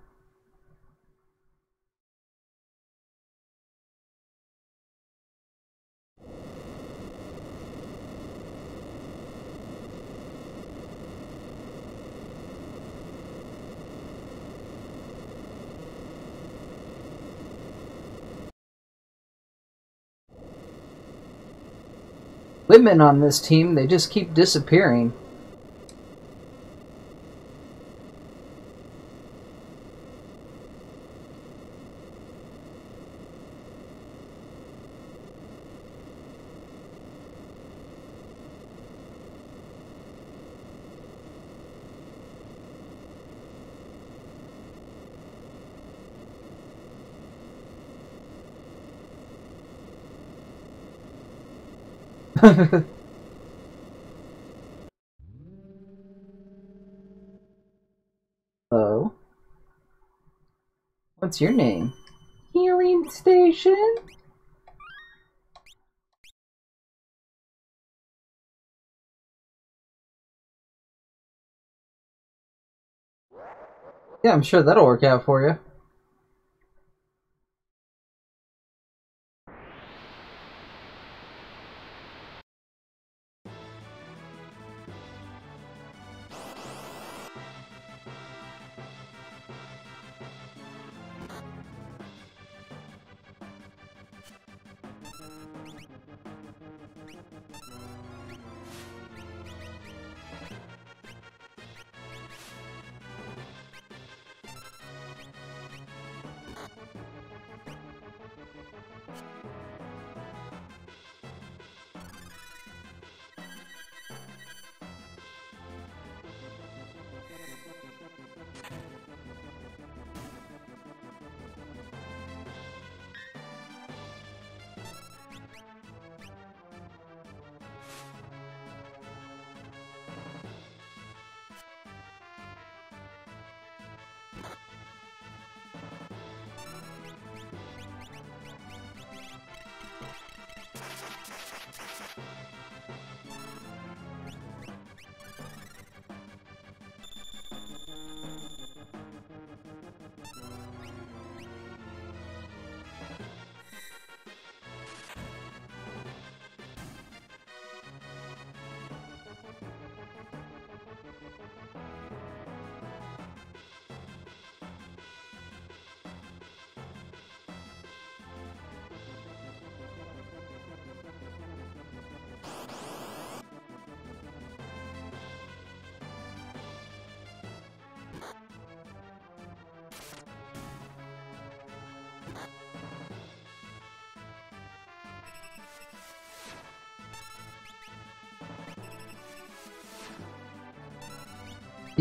Women on this team, they just keep disappearing. Hello? What's your name? Hearing station? Yeah, I'm sure that'll work out for you.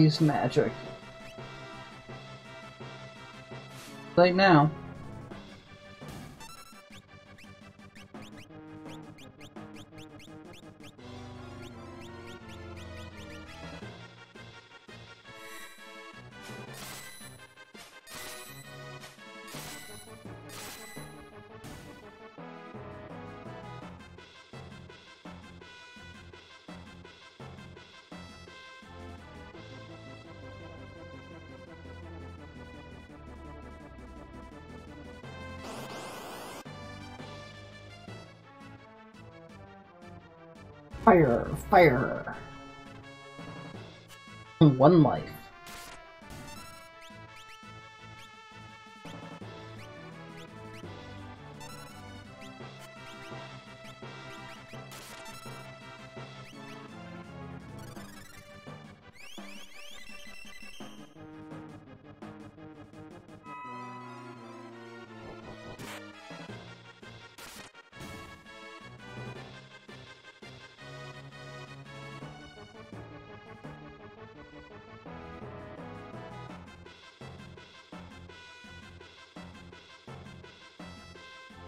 Use magic. Right now. Fire, fire. One life.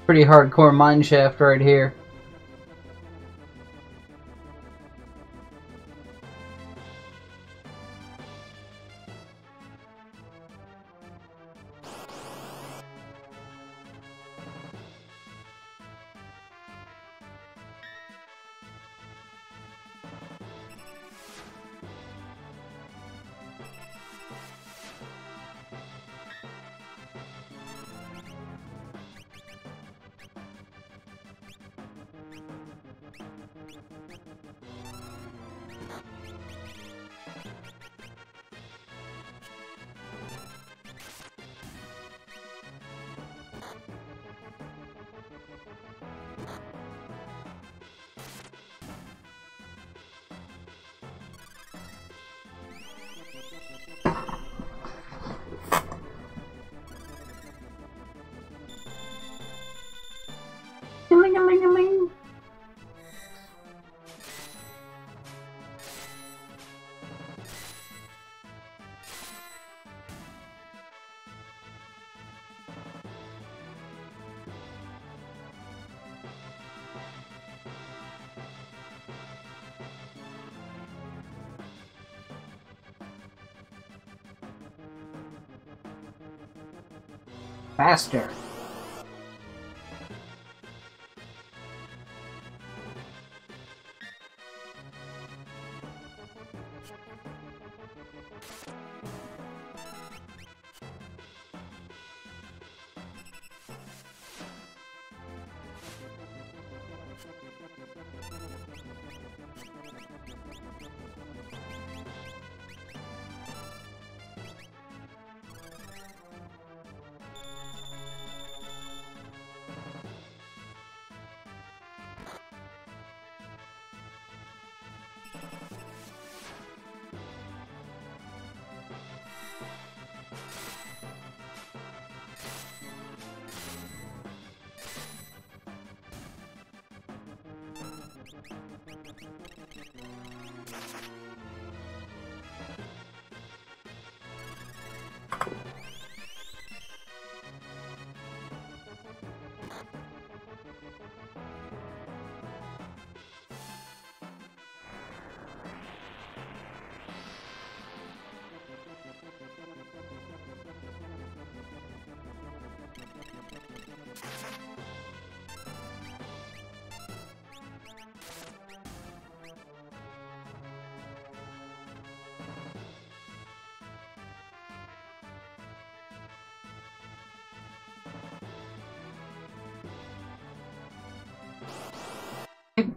Pretty hardcore mineshaft right here. Faster.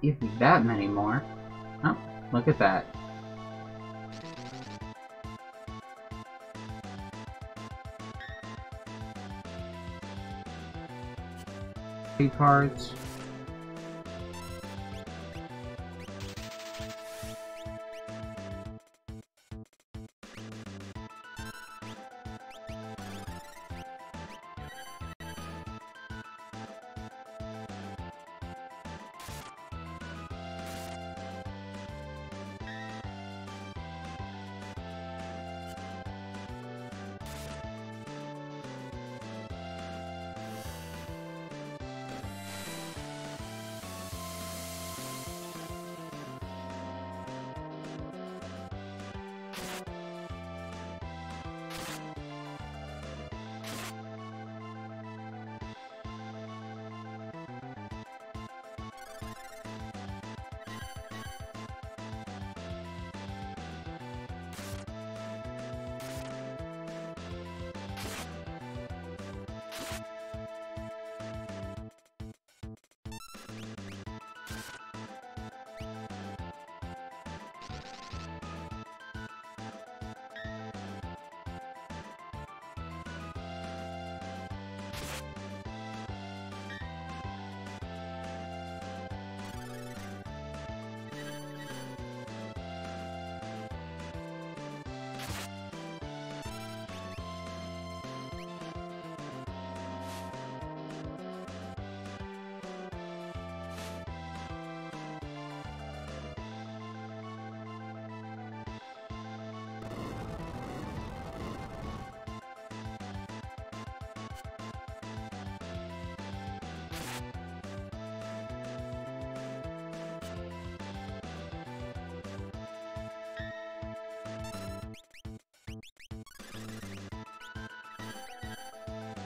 Me that many more. Oh, look at that. Cards.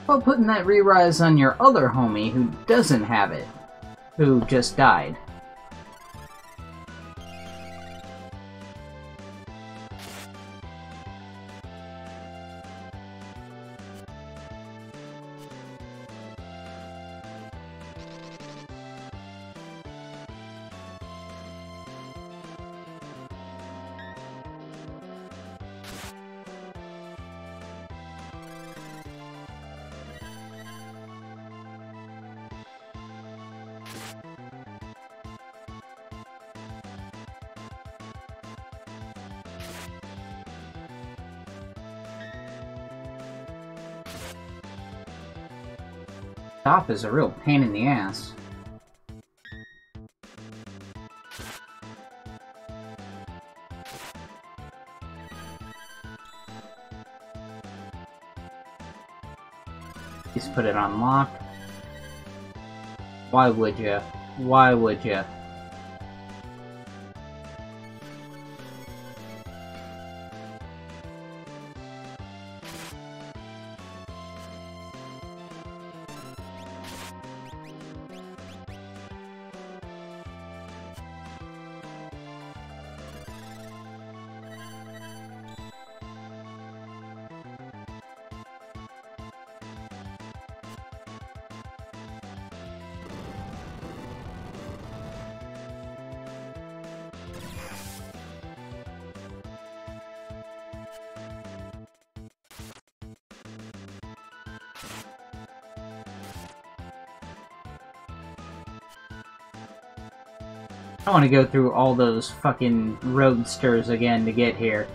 About putting that re-rise on your other homie who doesn't have it? Who just died? Is a real pain in the ass. Just put it on Locke. Why would you? Why would you? Want to go through all those fucking roadsters again to get here.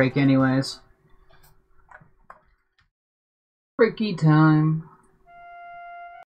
Break anyways. Breaky time.